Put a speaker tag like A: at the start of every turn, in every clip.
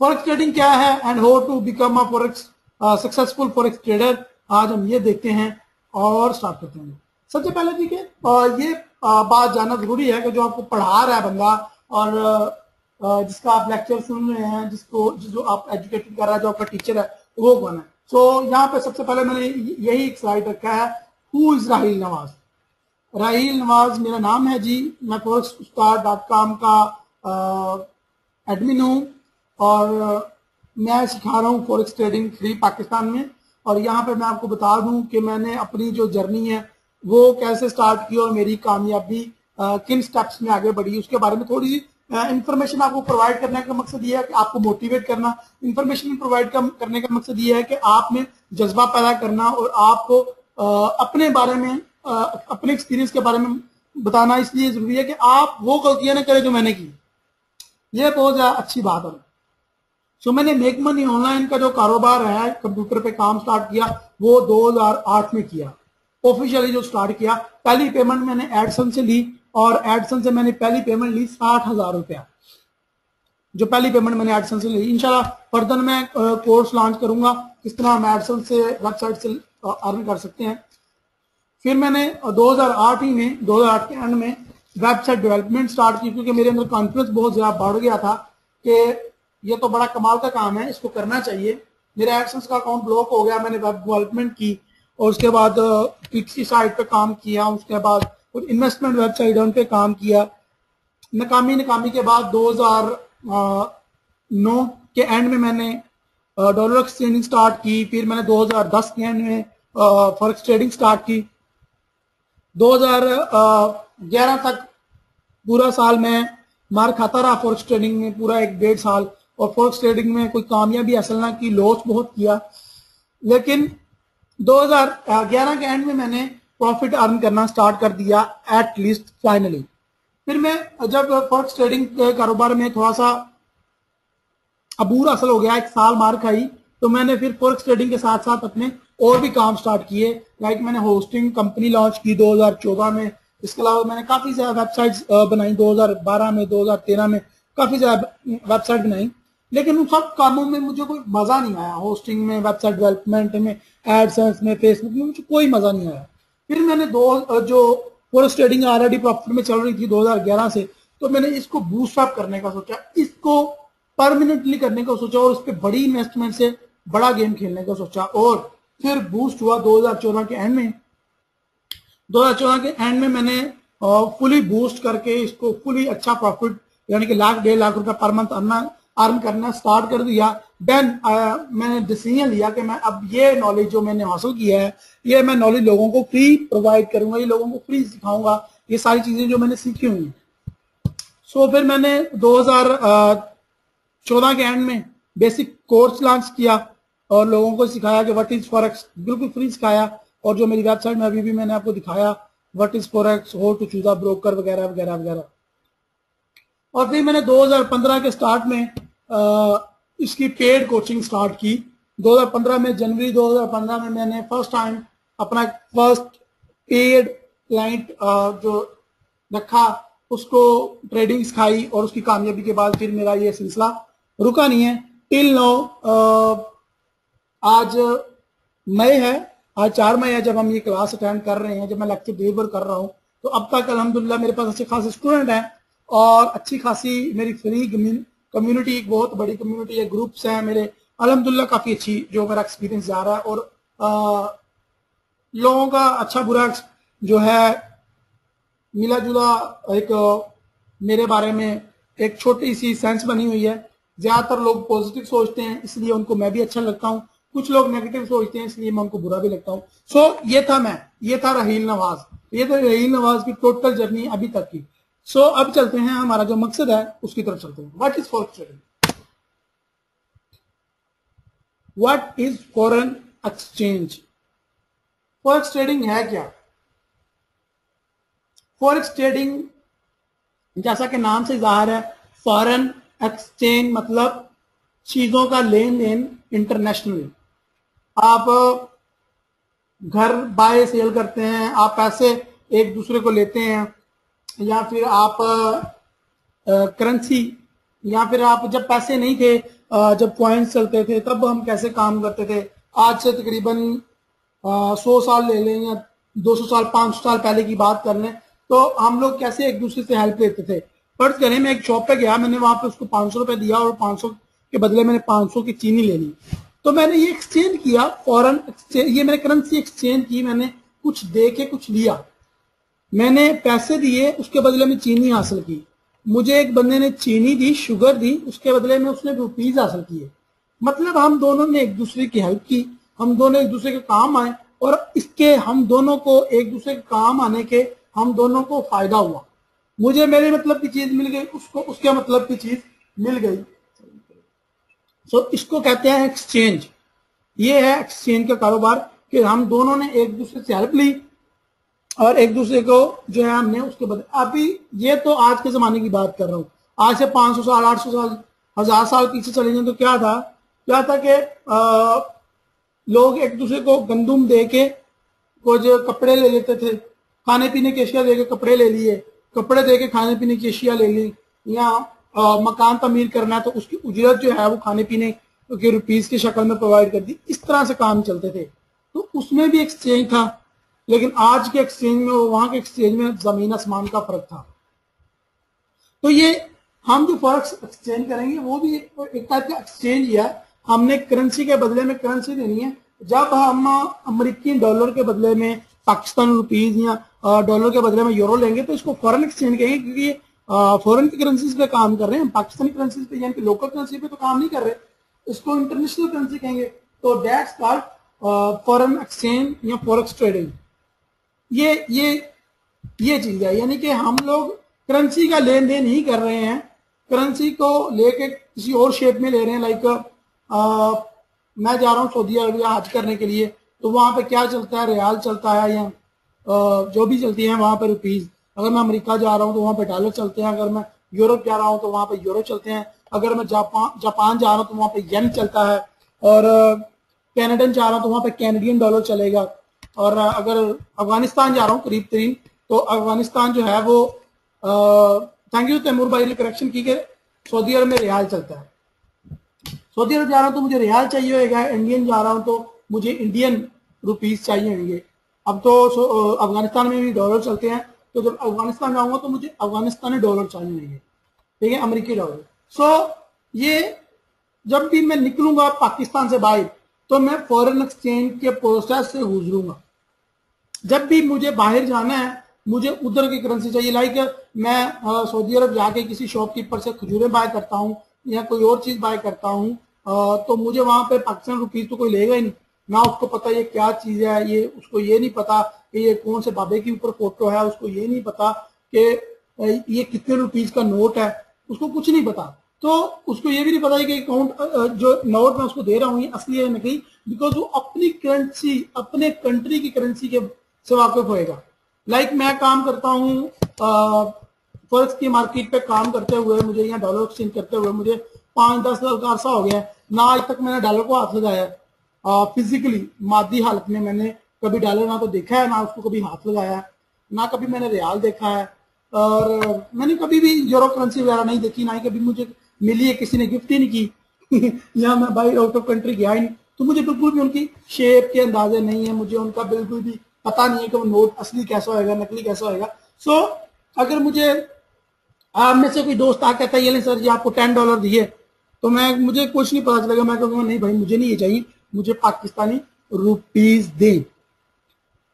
A: Forex trading क्या है and how to become a forex successful forex trader आज हम ये देखते हैं और स्टार्ट करते हैं। सबसे पहले ठीक है uh, ये uh, बात जानना ज़रूरी है कि जो आपको पढ़ा रहा है बंदा और uh, जिसका आप लेक्चर सुन रहे हैं जिसको जो आप एजुकेटेड कर रहा है जो आपका टीचर है वो कौन है? सो so, यहाँ पे सबसे पहले मैंने यही एक स्लाइड रखा है। हु इज़ राहिल नवाज़ राहिल नवाज़ मेरा नाम है जी। मैं फॉरेक्स डॉट कॉम का एडमिन हूँ। और मैं सिखा रहा हूँ फॉरेक्स ट्रेडिंग फ्री पाकिस्तान में। और यहाँ पे मैं आपको बता दूँ कि मैंने अपनी जो जर्नी है, वो कैसे स्टार्ट की और मेरी कामयाबी किन स्टेप्स में आगे बढ़ी, उसके बारे में थोड़ी सी इंफॉर्मेशन आपको प्रोवाइड करने का मकसद ये है कि आपको मोटिवेट करना। इंफॉर्मेशन प्रोवाइड करने का मकसद ये है कि आप में जज्बा पैदा करना और आपको अपने बारे में अपने एक्सपीरियंस के बारे में बताना इसलिए ज़रूरी है कि आप वो गलतियाँ ना करें जो मैंने की। ये बहुत अच्छी बात है। सो मैंने मेक मनी ऑनलाइन का जो कारोबार है कंप्यूटर पे काम स्टार्ट किया, वो 2008 में किया। ऑफिशियली जो स्टार्ट किया, पहली पेमेंट मैंने एडसन से ली और एडसन से मैंने पहली पेमेंट ली साठ हज़ार रुपया। जो पहली पेमेंट मैंने एडसन से ली। इनशाला फर्दर मैं कोर्स लॉन्च करूँगा। किस तरह हम एडसन से वेबसाइट से अर्न कर सकते हैं। फिर मैंने 2008 ही में 2008 के एंड में वेबसाइट डेवलपमेंट स्टार्ट की, क्योंकि मेरे अंदर कॉन्फिडेंस बहुत ज़्यादा बढ़ गया था कि ये तो बड़ा कमाल का काम है, इसको करना चाहिए। मेरा एडसेंस का अकाउंट ब्लॉक हो गया, मैंने वेब डेवलपमेंट की, और उसके बाद पिक्सी साइट पे काम किया, उसके बाद कुछ इन्वेस्टमेंट वेबसाइट उन पे काम किया। नकामी नकामी के बाद 2009 के एंड में मैंने डॉलर एक्सचेंजिंग स्टार्ट की, फिर मैंने 2010 के एंड में फॉरेक्स ट्रेडिंग स्टार्ट की। 2011 तक पूरा साल मैं, मार खाता रहा फॉरेक्स ट्रेडिंग में पूरा एक डेढ़ साल। और फॉरेक्स ट्रेडिंग में कोई कामयाबी हासिल ना की लॉस बहुत किया। लेकिन 2011 के एंड में मैंने प्रॉफिट अर्न करना स्टार्ट कर दिया एट लीस्ट फाइनली फिर मैं, जब फॉरेक्स ट्रेडिंग के कारोबार में थोड़ा सा अबूर हासिल हो गया, एक साल मार खाई तो मैंने फिर फॉरेक्स ट्रेडिंग के साथ साथ अपने और भी काम स्टार्ट किए। लाइक मैंने होस्टिंग कंपनी लॉन्च की 2014 में। इसके अलावा मैंने काफ़ी ज़्यादा वेबसाइट्स बनाई 2012 में 2013 में। काफ़ी ज़्यादा वेबसाइट बनाई। लेकिन उन सब कामों में मुझे कोई मज़ा नहीं आया। होस्टिंग में वेबसाइट डेवलपमेंट में एडसेंस में फेसबुक में मुझे कोई मज़ा नहीं आया। फिर मैंने दो जो फॉरेस्ट ट्रेडिंग ऑलरेडी प्रॉफिट में चल रही थी 2011 से तो मैंने इसको बूस्ट अप करने का सोचा। इसको परमानेंटली करने का सोचा और उस पर बड़ी इन्वेस्टमेंट से बड़ा गेम खेलने का सोचा। और फिर बूस्ट हुआ 2014 के एंड में। 2014 के एंड में मैंने फुली बूस्ट करके इसको फुली अच्छा प्रॉफिट यानी कि लाख, डेढ़ लाख रुपया पर मंथ आना अर्न करना स्टार्ट कर दिया। देन uh, मैंने डिसीज़न लिया कि मैं अब ये नॉलेज जो मैंने हासिल किया है ये मैं नॉलेज लोगों को फ्री प्रोवाइड करूँगा ये लोगों को फ्री सिखाऊँगा ये सारी चीज़ें जो मैंने सीखी हुई सो so, फिर मैंने 2014 के एंड में बेसिक कोर्स लॉन्च किया और लोगों को सिखाया कि व्हाट इज़ फॉरेक्स बिल्कुल फ्री सिखाया और जो मेरी वेबसाइट में अभी भी मैंने आपको दिखाया what is forex how to choose a broker वगैरह वगैरह वगैरह। और फिर मैंने 2015 के स्टार्ट में इसकी पेड कोचिंग स्टार्ट की। 2015 में, जनवरी 2015 में मैंने फ़र्स्ट टाइम अपना फ़र्स्ट पेड क्लाइंट जो रखा, उसको ट्रेडिंग सिखाई और उसकी कामयाबी के बाद फिर मेरा ये सिलसिला रुका नहीं है। टिल नो आज मई है, आज चार मई है जब हम ये क्लास अटेंड कर रहे हैं, जब मैं लेक्चर डिलीवर कर रहा हूँ। तो अब तक अलहमदुल्ला मेरे पास अच्छे खासे स्टूडेंट हैं और अच्छी खासी मेरी फ्री कम्युनिटी एक बहुत बड़ी कम्युनिटी है ग्रुप्स हैं मेरे। अलहमदुल्ला काफ़ी अच्छी जो मेरा एक्सपीरियंस जा रहा है और लोगों का अच्छा बुरा जो है मिला जुला एक मेरे बारे में एक छोटी सी सेंस बनी हुई है। ज़्यादातर लोग पॉजिटिव सोचते हैं इसलिए उनको मैं भी अच्छा लगता हूँ। कुछ लोग नेगेटिव सोचते हैं इसलिए मैं उनको बुरा भी लगता हूँ। सो so, ये था मैं ये था रहील नवाज़। ये था रहील नवाज़ की टोटल जर्नी अभी तक की। सो so, अब चलते हैं हमारा जो मकसद है उसकी तरफ़ चलते हैं। What is forex trading what is foreign exchange forex trading है क्या? फॉरेक्स ट्रेडिंग जैसा कि नाम से ज़ाहिर है फॉरेन एक्सचेंज मतलब चीज़ों का लेन देन इंटरनेशनल आप घर बाय सेल करते हैं आप पैसे एक दूसरे को लेते हैं या फिर आप करेंसी या फिर आप जब पैसे नहीं थे जब क्वाइंस चलते थे, तब हम कैसे काम करते थे? आज से तकरीबन सौ साल ले लें या दो सौ साल, पाँच सौ साल पहले की बात कर लें तो हम लोग कैसे एक दूसरे से हेल्प लेते थे? फ़र्ज़ करें मैं एक शॉप पे गया, मैंने वहाँ पे उसको पाँच सौ रुपए दिया और पाँच सौ के बदले मैंने पाँच सौ की चीनी ले ली। तो मैंने ये एक्सचेंज किया फॉरन ये मैंने करेंसी एक्सचेंज की, मैंने कुछ दे के कुछ लिया। मैंने पैसे दिए उसके बदले में चीनी हासिल की। मुझे एक बंदे ने चीनी दी शुगर दी उसके बदले में उसने रुपीज़ हासिल किए। मतलब हम दोनों ने एक दूसरे की हेल्प की हम दोनों एक दूसरे के काम आए और इसके हम दोनों को एक दूसरे के काम आने के हम दोनों को फ़ायदा हुआ। मुझे मेरे मतलब की चीज़ मिल गई उसको उसके मतलब की चीज़ मिल गई। सो so, इसको कहते हैं एक्सचेंज ये है एक्सचेंज का कारोबार कि हम दोनों ने एक दूसरे से हेल्प ली और एक दूसरे को जो है हमने उसके बदले अभी ये तो आज के जमाने की बात कर रहा हूँ। आज से 500 साल 800 साल हज़ार साल पीछे चले जाए तो क्या था? क्या था कि लोग एक दूसरे को गंदुम दे के कुछ कपड़े ले लेते थे। खाने पीने की अशिया दे के कपड़े ले लिए। कपड़े दे के खाने पीने की अशिया ले ली। या आ, मकान तमीर करना तो उसकी उजरत जो है वो खाने पीने के रुपीज़ की शक्ल में प्रोवाइड कर दी। इस तरह से काम चलते थे। तो उसमें भी एक्सचेंज था। लेकिन आज के एक्सचेंज में और वहाँ के एक्सचेंज में ज़मीन आसमान का फ़र्क था। तो ये हम जो फ़र्क एक्सचेंज करेंगे, वो भी एक टाइप का एक्सचेंज ही है। हमने करेंसी के बदले में करेंसी देनी है। जब हम अमरीकी डॉलर के बदले में पाकिस्तान रुपीज़ या डॉलर के बदले में यूरो लेंगे तो इसको फॉरेन एक्सचेंज कहेंगे, क्योंकि फॉरेन की करेंसीज पे काम कर रहे हैं। पाकिस्तानी करेंसी पे, यानी कि लोकल करेंसी पे तो काम नहीं कर रहे। इसको इंटरनेशनल करेंसी कहेंगे। तो डेट्स कॉल्ड फॉरेन एक्सचेंज या फॉरेक्स ट्रेडिंग ये ये ये चीज़ है। यानी कि हम लोग करेंसी का लेन देन ही कर रहे हैं। करेंसी को लेके किसी और शेप में ले रहे हैं। लाइक मैं जा रहा हूँ सऊदी अरबिया हज करने के लिए। तो वहाँ पे क्या चलता है? रियाल चलता है या जो भी चलती है वहाँ पे रुपीज़ अगर मैं अमेरिका जा रहा हूँ तो वहाँ पे डॉलर चलते हैं। अगर मैं यूरोप जा रहा हूँ तो वहाँ पे यूरो चलते हैं। अगर मैं जापान जापान जा रहा हूँ तो वहाँ पे येन चलता है। और कैनेडन जा रहा हूँ तो वहाँ पे कैनेडियन डॉलर चलेगा। और अगर अफ़गानिस्तान जा रहा हूँ करीब तरीन तो अफ़गानिस्तान जो है वो थैंक यू तैमूर भाई ने करेक्शन की के सऊदी अरब में रियाल चलता है। सऊदी अरब जा रहा हूँ तो मुझे रियाल चाहिए होगा इंडियन जा रहा हूँ तो मुझे इंडियन रुपीज़ चाहिए होंगे। अब तो अफ़गानिस्तान में भी डॉलर चलते हैं तो जब अफ़गानिस्तान जाऊँगा तो मुझे अफगानिस्तानी डॉलर चाहिए होंगे ठीक है, अमरीकी डॉलर सो ये जब भी मैं निकलूँगा पाकिस्तान से बाहर तो मैं फॉरेन एक्सचेंज के प्रोसेस से गुजरूँगा। जब भी मुझे बाहर जाना है, मुझे उधर की करेंसी चाहिए। लाइक मैं सऊदी अरब जाके किसी शॉपकीपर से खजूरें बाय करता हूँ या कोई और चीज़ बाय करता हूँ तो मुझे वहाँ पे पाकिस्तान रुपीज़ तो कोई लेगा ही नहीं। ना उसको पता ये क्या चीज़ है, ये उसको ये नहीं पता कि ये कौन से बाबे के ऊपर फ़ोटो है, उसको ये नहीं पता कि ये कितने रुपीज़ का नोट है, उसको कुछ नहीं पता। तो उसको ये भी नहीं पता कि अकाउंट जो नोट मैं उसको दे रहा हूँ, ये असली है नकली बिकॉज़ वो अपनी करेंसी अपने कंट्री की करेंसी के से वाकिफ होएगा। लाइक like मैं काम करता हूँ फ़र्ज़ की मार्केट पे काम करते हुए मुझे यहाँ डॉलर एक्सचेंज करते हुए मुझे पाँच दस साल का अरसा हो गया ना आज तक मैंने डॉलर को हाथ लगाया फिजिकली मादी हालत में मैंने कभी डॉलर ना तो देखा है, ना उसको कभी हाथ लगाया ना कभी मैंने रियाल देखा है। और मैंने कभी भी यूरो करेंसी वगैरह नहीं देखी, ना ही कभी मुझे मिली है, किसी ने गिफ्ट ही नहीं की। या मैं बाई आउट ऑफ़ कंट्री गया ही नहीं। तो मुझे बिल्कुल भी उनकी शेप के अंदाजे नहीं है, मुझे उनका बिल्कुल भी पता नहीं है कि वो नोट असली कैसा होएगा नकली कैसा होएगा। सो so, अगर मुझे आप में से कोई दोस्त आ कहता है ये सर जी आपको टेन डॉलर दिए तो मैं मुझे कुछ नहीं पता चलेगा। मैं कहूँगा नहीं भाई मुझे नहीं ये चाहिए। मुझे पाकिस्तानी रुपीज़ दे।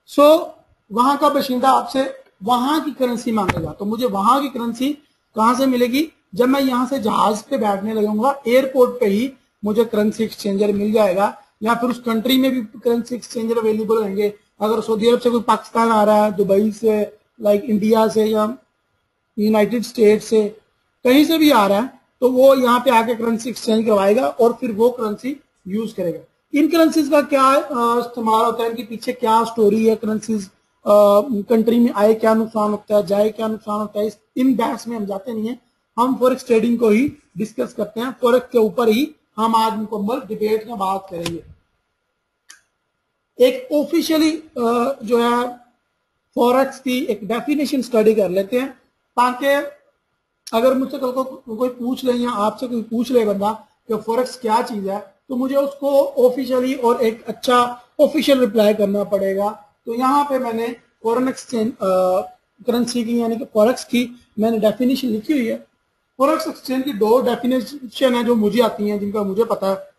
A: सो so, वहाँ का बशिंदा आपसे वहाँ की करेंसी मांगेगा। तो मुझे वहाँ की करेंसी कहाँ से मिलेगी? जब मैं यहाँ से जहाज़ पे बैठने लगूँगा एयरपोर्ट पे ही मुझे करेंसी एक्सचेंजर मिल जाएगा। या फिर उस कंट्री में भी करेंसी एक्सचेंजर अवेलेबल रहेंगे। अगर सऊदी अरब से कोई पाकिस्तान आ रहा है, दुबई से लाइक इंडिया से या यूनाइटेड स्टेट से, कहीं से भी आ रहा है तो वो यहाँ पे आके करेंसी एक्सचेंज करवाएगा और फिर वो करेंसी यूज़ करेगा। इन करेंसीज का क्या इस्तेमाल होता है? इनके पीछे क्या स्टोरी है? करेंसीज कंट्री में आए क्या नुकसान होता है? जाए क्या नुकसान होता है? इन बैट्स में हम जाते नहीं है। हम फॉरेक्स ट्रेडिंग को ही डिस्कस करते हैं। फॉरेक्स के ऊपर ही हम आज मुकम्मल डिबेट में बात करेंगे। एक ऑफिशियली जो है फॉरेक्स की एक डेफिनेशन स्टडी कर लेते हैं, ताकि अगर मुझसे कल को कोई पूछ ले या आपसे कोई पूछ ले बंदा कि फॉरेक्स क्या चीज़ है तो मुझे उसको ऑफिशियली और एक अच्छा ऑफिशियल रिप्लाई करना पड़ेगा। तो यहाँ पे मैंने फॉरन एक्सचेंज करेंसी की यानी कि फॉरेक्स की मैंने डेफिनेशन लिखी हुई है। फॉरेक्स एक्सचेंज की दो डेफिनेशन है जो मुझे आती हैं, जिनका मुझे पता है।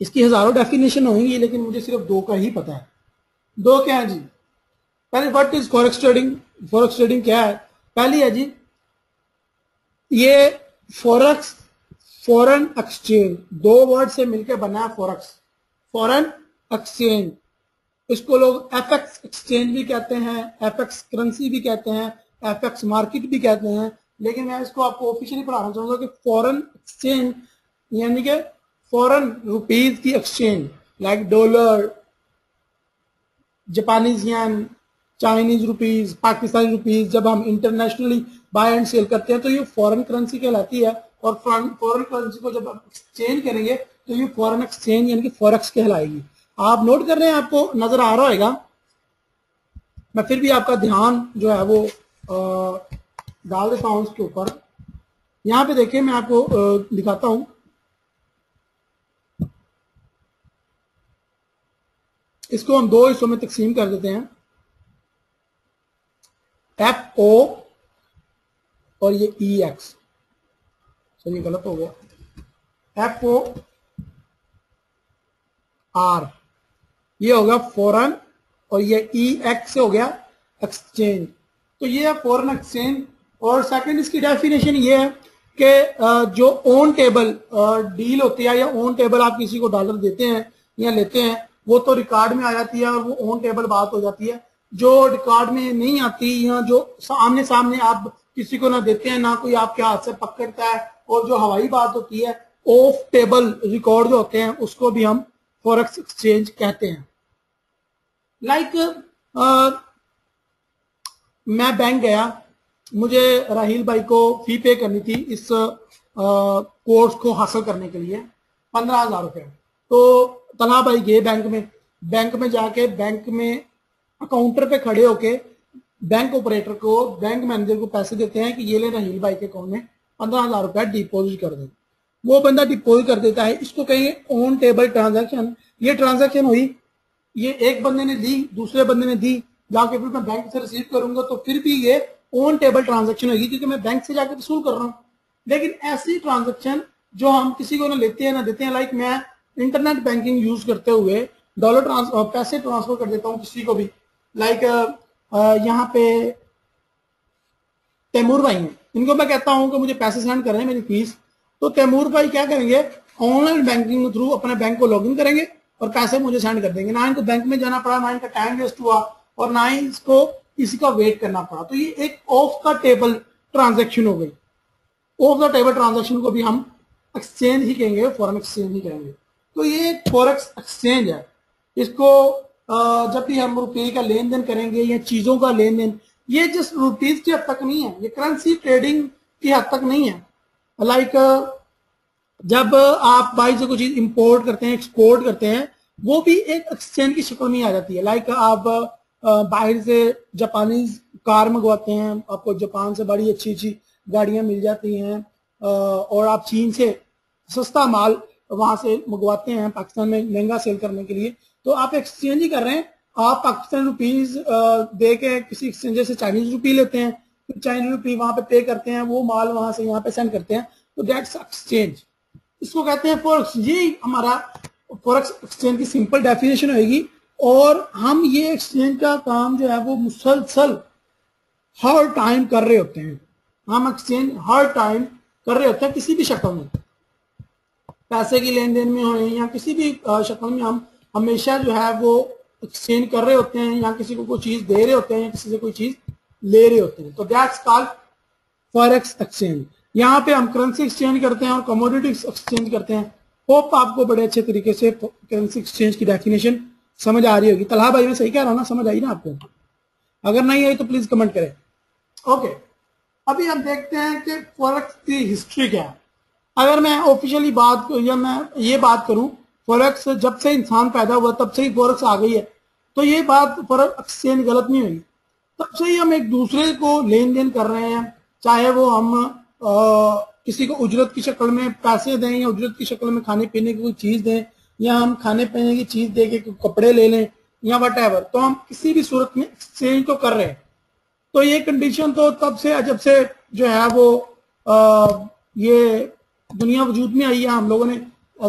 A: इसकी हज़ारों डेफिनेशन होंगी, लेकिन मुझे सिर्फ़ दो का ही पता है। दो क्या है जी? पहले what is forex trading forex trading क्या है? पहली है जी, ये फॉरेक्स फॉरेन एक्सचेंज दो वर्ड से मिलकर बना है फॉरेक्स फॉरेन एक्सचेंज इसको लोग एफएक्स एक्सचेंज भी कहते हैं एफएक्स करेंसी भी कहते हैं एफएक्स मार्केट भी कहते हैं। लेकिन मैं इसको आपको ऑफिशियली पढ़ाना चाहूँगा कि फॉरेन एक्सचेंज यानी कि फॉरेन रुपीज़ की exchange like dollar Japanese yen Chinese rupees Pakistani rupees जब हम इंटरनेशनली बाय एंड सेल करते हैं तो ये फॉरेन करेंसी कहलाती है। और फॉरेन करेंसी को जब हम एक्सचेंज करेंगे तो ये फॉरेन एक्सचेंज यानी कि फॉरेक्स कहलाएगी। आप नोट कर रहे हैं, आपको नज़र आ रहा होगा। मैं फिर भी आपका ध्यान जो है वो डाल देता हूँ उसके ऊपर। यहाँ पे देखिए, मैं आपको दिखाता हूँ। इसको हम दो हिस्सों में तकसीम कर देते हैं। एफ़ ओ और ये ई एक्स चलिए गलत हो गया। एफ़ ओ आर ये हो गया फॉरन और ये ई e एक्स हो गया एक्सचेंज तो ये है फॉरन एक्सचेंज और सेकंड इसकी डेफिनेशन ये है कि जो ऑन टेबल डील होती है या ऑन टेबल आप किसी को डॉलर देते हैं या लेते हैं वो तो रिकॉर्ड में आ जाती है और वो ऑन टेबल बात हो जाती है। जो रिकॉर्ड में नहीं आती या जो सामने सामने आप किसी को ना देते हैं ना कोई आपके हाथ से पकड़ता है और जो हवाई बात होती है ऑफ़ टेबल रिकॉर्ड जो होते हैं उसको भी हम फॉरेक्स एक्सचेंज कहते हैं। लाइक like, मैं बैंक गया। मुझे राहिल भाई को फ़ी पे करनी थी इस कोर्स को हासिल करने के लिए पंद्रह हज़ार रुपये तो तला भाई गए बैंक में। बैंक में जाके बैंक में काउंटर पे खड़े होके बैंक ऑपरेटर को बैंक मैनेजर को पैसे देते हैं कि ये ले राहिल भाई के अकाउंट में, पंद्रह हज़ार रुपया डिपोजिट कर दे। वो बंदा डिपोजिट कर देता है, इसको कहेंगे ऑन टेबल ट्रांजेक्शन ये ट्रांजेक्शन हुई, ये एक बंदे ने दी, दूसरे बंदे ने दी, जाके फिर मैं बैंक से रिसीव करूँगा तो फिर भी ये ऑन टेबल ट्रांजेक्शन होगी, क्योंकि मैं बैंक से जाकर वसूल कर रहा हूँ। लेकिन ऐसी ट्रांजेक्शन जो हम किसी को ना लेते हैं, ना देते हैं लाइक मैं इंटरनेट बैंकिंग यूज़ करते हुए डॉलर ट्रांसफ़र पैसे ट्रांसफ़र कर देता हूँ किसी को भी। लाइक यहाँ पे तैमूर भाई हैं। इनको मैं कहता हूँ कि मुझे पैसे सेंड कर मेरी फ़ीस तो तैमूर भाई क्या करेंगे? ऑनलाइन बैंकिंग के थ्रू अपने बैंक को लॉगिन करेंगे और पैसे मुझे सेंड कर देंगे। ना इनको बैंक में जाना पड़ा, ना इनका टाइम वेस्ट हुआ और ना ही इसको किसी का वेट करना पड़ा। तो ये एक ऑफ़ द टेबल ट्रांजेक्शन हो गई। ऑफ़ द टेबल ट्रांजेक्शन को भी हम एक्सचेंज ही कहेंगे फॉरन एक्सचेंज ही कहेंगे। तो ये फॉरेक्स एक्सचेंज है। इसको जब भी हम रुपये का लेन देन करेंगे या चीज़ों का लेन देन ये जिस रुपीज़ की हद तक नहीं है, ये करेंसी ट्रेडिंग की हद तक नहीं है। लाइक जब आप बाई से कोई चीज़ इंपोर्ट करते हैं एक्सपोर्ट करते हैं, वो भी एक एक्सचेंज की शक्ल में आ जाती है। लाइक आप बाहर से जापानीज कार मंगवाते हैं, आपको जापान से बड़ी अच्छी अच्छी गाड़ियाँ मिल जाती हैं और आप चीन से सस्ता माल वहाँ से मंगवाते हैं पाकिस्तान में महँगा सेल करने के लिए। तो आप एक्सचेंज ही कर रहे हैं। आप पाकिस्तान रुपीज़ दे के किसी एक्सचेंजर से चाइनीज़ रुपी लेते हैं। फिर चाइनीज़ रुपी वहाँ पे पे करते हैं। वो माल वहाँ से यहाँ पे सेंड करते हैं। तो दैट्स एक्सचेंज इसको कहते हैं फॉरेक्स ये हमारा फॉरेक्स एक्सचेंज की सिंपल डेफिनेशन होगी और हम ये एक्सचेंज का काम जो है वो मुसलसल हर टाइम कर रहे होते हैं। हम एक्सचेंज हर टाइम कर रहे होते हैं किसी भी शक्ल में। पैसे की लेन देन में हो या किसी भी शक्ल में हम हमेशा जो है वो एक्सचेंज कर रहे होते हैं या किसी को कोई चीज़ दे रहे होते हैं या किसी से कोई चीज़ ले रहे होते हैं। तो दैट्स कॉल्ड फॉरेक्स एक्सचेंज यहाँ पे हम करेंसी एक्सचेंज करते हैं और कमोडिटी एक्सचेंज करते हैं। होप आपको बड़े अच्छे तरीके से करेंसी एक्सचेंज की डेफिनेशन समझ आ रही होगी। तलहा भाई मैं सही कह रहा हूँ ना? समझ आई ना आपको? अगर नहीं आई तो प्लीज़ कमेंट करें। ओके अभी हम देखते हैं कि फॉरेक्स की हिस्ट्री क्या है। अगर मैं ऑफिशियली बात या मैं ये बात करूँ फॉरेक्स जब से इंसान पैदा हुआ तब से ही फॉरेक्स आ गई है। तो ये बात फॉरेक्स एक्सचेंज गलत नहीं हुई तब से ही हम एक दूसरे को लेन देन कर रहे हैं चाहे वो हम आ, किसी को उजरत की शक्ल में पैसे दें या उजरत की शक्ल में खाने पीने की कोई चीज़ दें या हम खाने पीने की चीज़ दे के कपड़े ले लें या वट तो हम किसी भी सूरत में एक्सचेंज तो कर रहे हैं। तो ये कंडीशन तो तब से जब से जो है वो आ, ये दुनिया वजूद में आई है, हम लोगों ने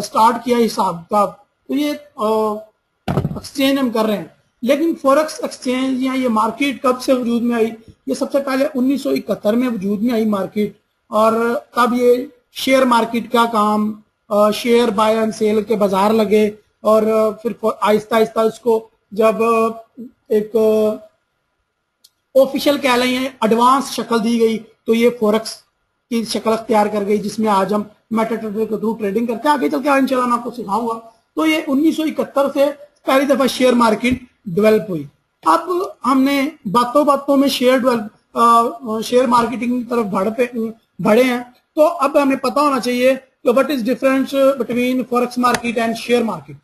A: स्टार्ट किया हिसाब का तो ये एक्सचेंज हम कर रहे हैं। लेकिन फॉरेक्स एक्सचेंज या ये मार्केट कब से वजूद में आई? ये सबसे पहले 1971 में वजूद में आई मार्केट और, तब ये शेयर मार्केट का काम शेयर बाय एंड सेल के बाज़ार लगे। और फिर आहिस्ता आहिस्ता इसको जब एक ऑफिशियल कह लें एडवांस शक्ल दी गई तो ये फॉरेक्स की शक्ल तैयार कर गई, जिसमें आज हम मेटाट्रेडर के थ्रू ट्रेडिंग करते हैं। आगे चल के इंशाल्लाह मैं आपको सिखाऊँगा। तो ये 1971 से पहली दफ़ा शेयर मार्केट डेवलप हुई। अब हमने बातों बातों में शेयर डेवलप शेयर मार्केटिंग की तरफ़ बढ़ पे, बढ़े हैं। तो अब हमें पता होना चाहिए कि what is difference between forex market and share market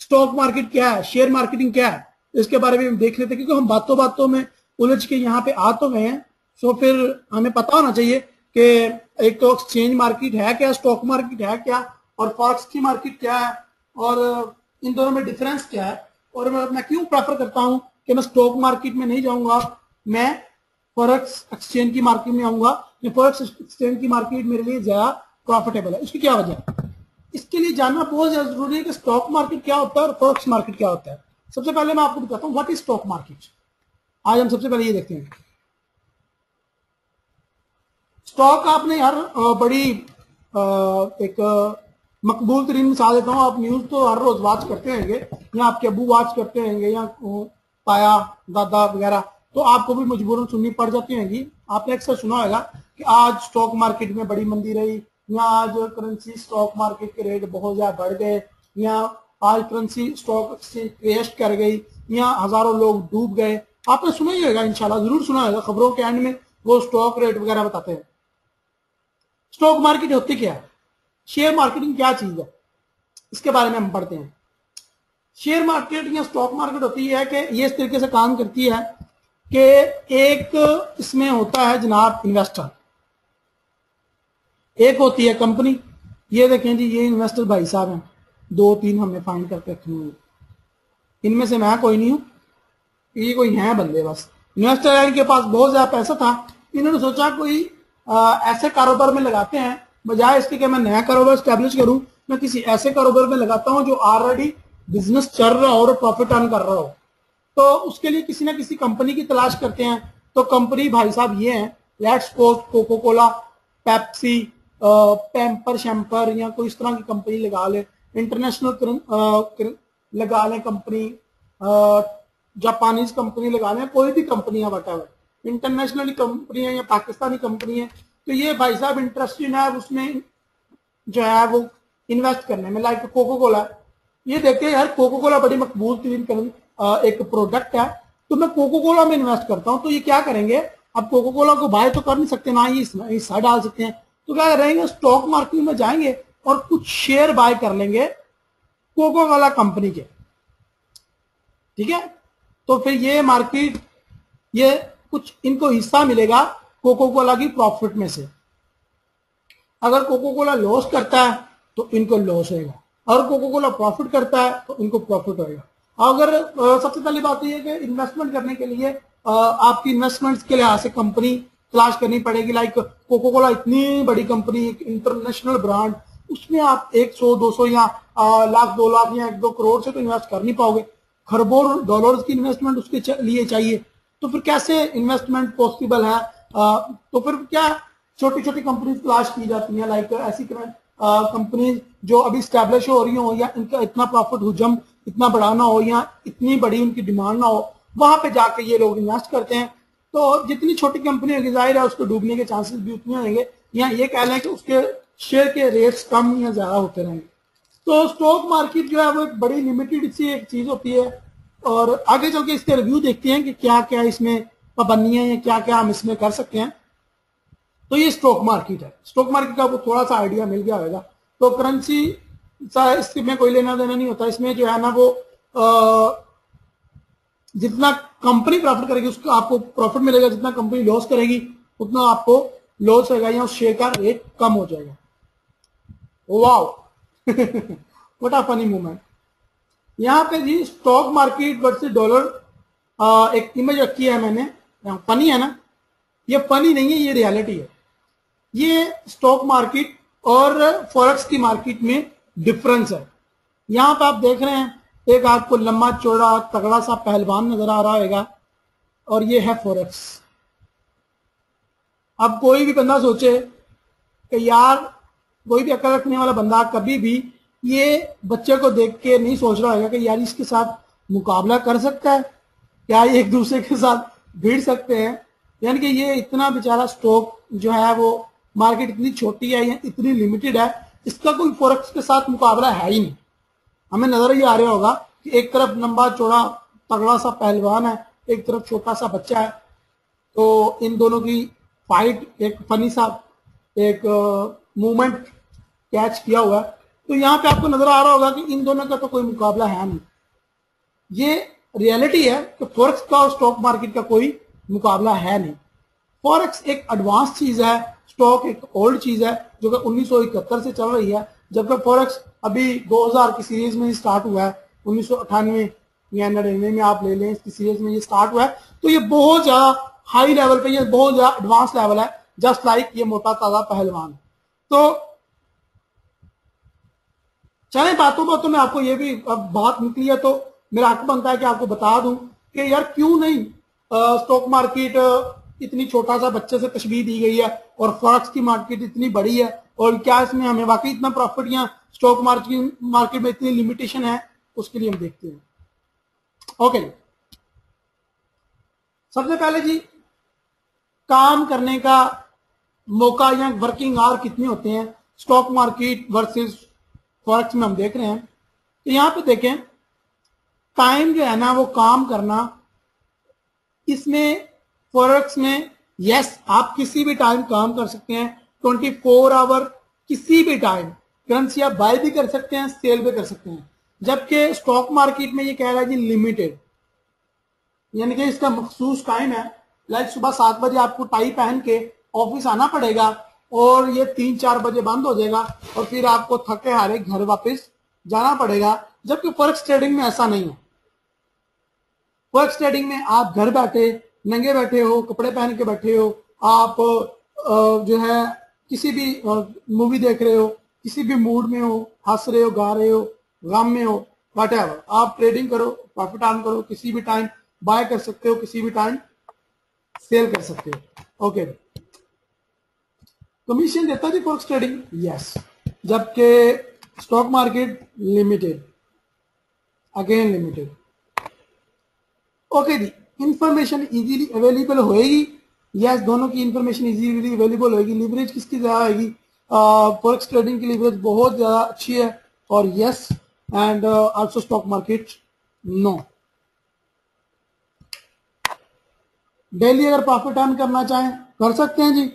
A: stock market क्या है? शेयर मार्केटिंग क्या है? इसके बारे में देख लेते क्योंकि हम बातों बातों में उलझ के यहाँ पे आ तो गए हैं। तो फिर हमें पता होना चाहिए कि एक तो एक्सचेंज मार्केट है क्या स्टॉक मार्केट है क्या, और फॉरेक्स की मार्केट क्या है, और इन दोनों में डिफरेंस क्या है? और मैं क्यों प्रेफर करता हूँ कि मैं स्टॉक मार्केट में नहीं जाऊँगा? मैं फॉरेक्स एक्सचेंज की मार्केट में आऊँगा। फॉरेक्स एक्सचेंज की मार्केट मेरे लिए ज़्यादा प्रॉफिटेबल है। इसकी क्या वजह है? इसके लिए जानना बहुत ज़्यादा ज़रूरी है कि स्टॉक मार्केट क्या होता है और फॉरेक्स मार्केट क्या होता है। सबसे पहले मैं आपको बताता हूँ व्हाट इज़ स्टॉक मार्केट आज हम सबसे पहले ये देखते हैं। स्टॉक आपने यार बड़ी एक मकबूल तरीन मिसाल देता हूँ, आप न्यूज़ तो हर रोज वाच करते होंगे, या आपके अबू वाच करते होंगे, या पाया, दादा वगैरह तो आपको भी मजबूरन सुननी पड़ जाती होंगी। आपने अक्सर सुना होगा कि आज स्टॉक मार्केट में बड़ी मंदी रही, या आज करेंसी स्टॉक मार्केट के रेट बहुत ज़्यादा बढ़ गए, या आज करेंसी स्टॉक एक्सचेंज क्रैश कर गई, या हज़ारों लोग डूब गए। आपने सुना ही होगा, इंशाल्लाह, ज़रूर सुना होगा खबरों के एंड में, वो स्टॉक रेट वगैरह बताते हैं। स्टॉक मार्केट होती क्या शेयर मार्केटिंग क्या चीज़ है? इसके बारे में हम पढ़ते हैं। शेयर मार्केट या स्टॉक मार्केट होती है कि ये इस तरीके से काम करती है कि एक इसमें होता है जनाब इन्वेस्टर एक होती है कंपनी ये देखें जी, ये इन्वेस्टर भाई साहब हैं। दो तीन हमने फाइंड करके रखे हुए इनमें से मैं कोई नहीं हूँ। ये कोई है बंदे बस। इन्वेस्टर के पास बहुत ज़्यादा पैसा था। इन्होंने सोचा कोई ऐसे कारोबार में लगाते हैं, बजाय इसके कि मैं नया कारोबार स्टैब्लिश करूँ, मैं किसी ऐसे कारोबार में लगाता हूँ जो ऑलरेडी बिज़नेस चल रहा हो और प्रॉफिट अर्न कर रहा हो। तो उसके लिए किसी ना किसी कंपनी की तलाश करते हैं। तो कंपनी भाई साहब ये है let's post Coca Cola Pepsi pamper शैम्पर या कोई इस तरह की कंपनी लगा ले। इंटरनेशनल लगा लें कंपनी जापानीज कंपनी लगा लें, कोई भी कंपनी है वट इंटरनेशनल कंपनी है या पाकिस्तानी कंपनी है तो ये भाई साहब इंटरेस्टेड है उसमें जो है वो इन्वेस्ट करने में लाइक कोको कोला ये देखते यार कोको कोला बड़ी मकबूल तरीन एक प्रोडक्ट है तो मैं कोको कोला में इन्वेस्ट करता हूँ तो ये क्या करेंगे? अब कोको कोला को बाय तो कर नहीं सकते, ना ही हिस्सा डाल सकते हैं। तो क्या करेंगे स्टॉक मार्केट में जाएँगे और कुछ शेयर बाय कर लेंगे कोको कोला कंपनी के। ठीक है? तो फिर ये मार्केट ये कुछ इनको हिस्सा मिलेगा कोको कोला की प्रॉफिट में से। अगर कोको कोला लॉस करता है तो इनको लॉस होगा अगर कोको कोला प्रॉफिट करता है तो इनको प्रॉफिट होगा अगर सबसे पहली बात तो यह कि इन्वेस्टमेंट करने के लिए आपकी इन्वेस्टमेंट्स के लिहाज से कंपनी तलाश करनी पड़ेगी। लाइक कोको कोला इतनी बड़ी कंपनी एक इंटरनेशनल ब्रांड उसमें आप एक सौ, दो सौ या लाख, दो लाख या एक दो करोड़ से तो इन्वेस्ट कर नहीं पाओगे। खरबों डॉलर्स की इन्वेस्टमेंट उसके लिए चाहिए। तो फिर कैसे इन्वेस्टमेंट पॉसिबल है? आ, तो फिर क्या छोटी छोटी कंपनी तलाश की जाती है लाइक ऐसी कंपनी जो अभी स्टैब्लिश हो रही हो या इनका इतना प्रॉफिट हुजम इतना बढ़ाना हो या इतनी बड़ी उनकी डिमांड ना हो वहाँ पे जाके ये लोग इन्वेस्ट करते हैं। तो जितनी छोटी कंपनी होगी ज़ाहिर है उसको डूबने के चांसेस भी उतने होंगे या ये कह लें कि उसके शेयर के रेट्स कम या ज़्यादा होते रहेंगे। तो स्टॉक मार्केट जो है वो बड़ी लिमिटेड सी एक चीज़ होती है। और आगे चल के इसके रिव्यू देखते हैं कि क्या क्या इसमें पाबंदियाँ या क्या क्या हम इसमें कर सकते हैं। तो ये स्टॉक मार्केट है। स्टॉक मार्केट का आपको थोड़ा सा आइडिया मिल गया होगा। तो करेंसी इसमें कोई लेना देना नहीं होता। इसमें जो है ना वो आ, जितना कंपनी प्रॉफिट करेगी उसका आपको प्रॉफिट मिलेगा। जितना कंपनी लॉस करेगी उतना आपको लॉस होगा या उस शेयर का रेट कम हो जाएगा। Wow what a funny movement यहाँ पे जी स्टॉक मार्केट वर्सेस डॉलर एक इमेज रखी है मैंने। फनी है ना? ये फनी नहीं है, ये रियलिटी है। ये स्टॉक मार्केट और फॉरेक्स की मार्केट में डिफरेंस है। यहाँ पे आप देख रहे हैं, एक आपको लंबा, चौड़ा, तगड़ा सा पहलवान नज़र आ रहा होगा, और ये है फॉरेक्स अब कोई भी बंदा सोचे कि यार, कोई भी अकल रखने वाला बंदा कभी भी ये बच्चे को देख के नहीं सोच रहा होगा कि यार इसके साथ मुकाबला कर सकता है क्या एक दूसरे के साथ भिड़ सकते हैं। यानी कि ये इतना बेचारा स्टॉक जो है, वो मार्केट इतनी छोटी है या इतनी लिमिटेड है, इसका कोई फोरेक्स के साथ मुकाबला है ही नहीं। हमें नज़र ही आ रहा होगा कि एक तरफ़ लंबा चौड़ा तगड़ा सा पहलवान है, एक तरफ़ छोटा सा बच्चा है। तो इन दोनों की फाइट एक फनी सा, एक मूवमेंट कैच किया हुआ है। तो यहाँ पे आपको नज़र आ रहा होगा कि इन दोनों का तो कोई मुकाबला है नहीं। ये रियलिटी है कि फॉरेक्स का और स्टॉक मार्केट का कोई मुकाबला है नहीं। फॉरेक्स एक एडवांस चीज़ है स्टॉक एक ओल्ड चीज़ है, जो कि उन्नीस से चल रही है। जबकि फॉरेक्स अभी 2000 की सीरीज़ में स्टार्ट हुआ है, उन्नीस या नड़िनवे में आप ले लें इसकी सीरीज़ में ये स्टार्ट हुआ है तो ये बहुत ज़्यादा हाई लेवल पे ये बहुत ज़्यादा एडवांस लेवल है जस्ट लाइक ये मोटा ताज़ा पहलवान। तो चले बातों बातों में आपको ये भी, अब बात निकली है तो मेरा हक बनता है कि आपको बता दूँ कि यार क्यों नहीं स्टॉक मार्केट इतनी छोटा सा बच्चे से तस्वीर दी गई है और फॉरेक्स की मार्केट इतनी बड़ी है और क्या इसमें हमें वाकई इतना प्रॉफिट या स्टॉक मार्केट मार्केट में इतनी लिमिटेशन है, उसके लिए हम देखते हैं। ओके सबसे पहले जी, काम करने का मौका या वर्किंग आवर कितने होते हैं? स्टॉक मार्केट वर्सेस फॉरेक्स में हम देख रहे हैं। तो यहाँ पे देखें टाइम जो है ना, वो काम करना, इसमें फॉरेक्स में यस आप किसी भी टाइम काम कर सकते हैं 24 फोर आवर किसी भी टाइम करेंसी आप बाय भी कर सकते हैं सेल भी कर सकते हैं। जबकि स्टॉक मार्केट में ये कह रहा है जी लिमिटेड यानी कि इसका मखसूस टाइम है। लाइक सुबह सात बजे आपको टाई पहन के ऑफ़िस आना पड़ेगा और ये तीन चार बजे बंद हो जाएगा और फिर आपको थके हारे घर वापस जाना पड़ेगा। जबकि फॉरेक्स ट्रेडिंग में ऐसा नहीं है। फॉरेक्स ट्रेडिंग में आप घर बैठे, नंगे बैठे हो, कपड़े पहन के बैठे हो, आप जो है, किसी भी मूवी देख रहे हो, किसी भी मूड में हो, हंस रहे हो, गा रहे हो, गम में हो वट आप ट्रेडिंग करो प्रॉफिट ऑन करो, किसी भी टाइम बाय कर सकते हो, किसी भी टाइम सेल कर सकते हो। ओके कमीशन देता जी फॉरेक्स ट्रेडिंग यस जबकि stock market limited again limited okay जी. इंफॉर्मेशन इजीली अवेलेबल होएगी. यस दोनों की इंफॉर्मेशन इजीली अवेलेबल होएगी. लिवरेज किसकी ज़्यादा आएगी? फॉरेक्स ट्रेडिंग की लिवरेज बहुत ज़्यादा अच्छी है और yes and also stock market no daily अगर प्रॉफिट अर्न करना चाहें, कर सकते हैं जी.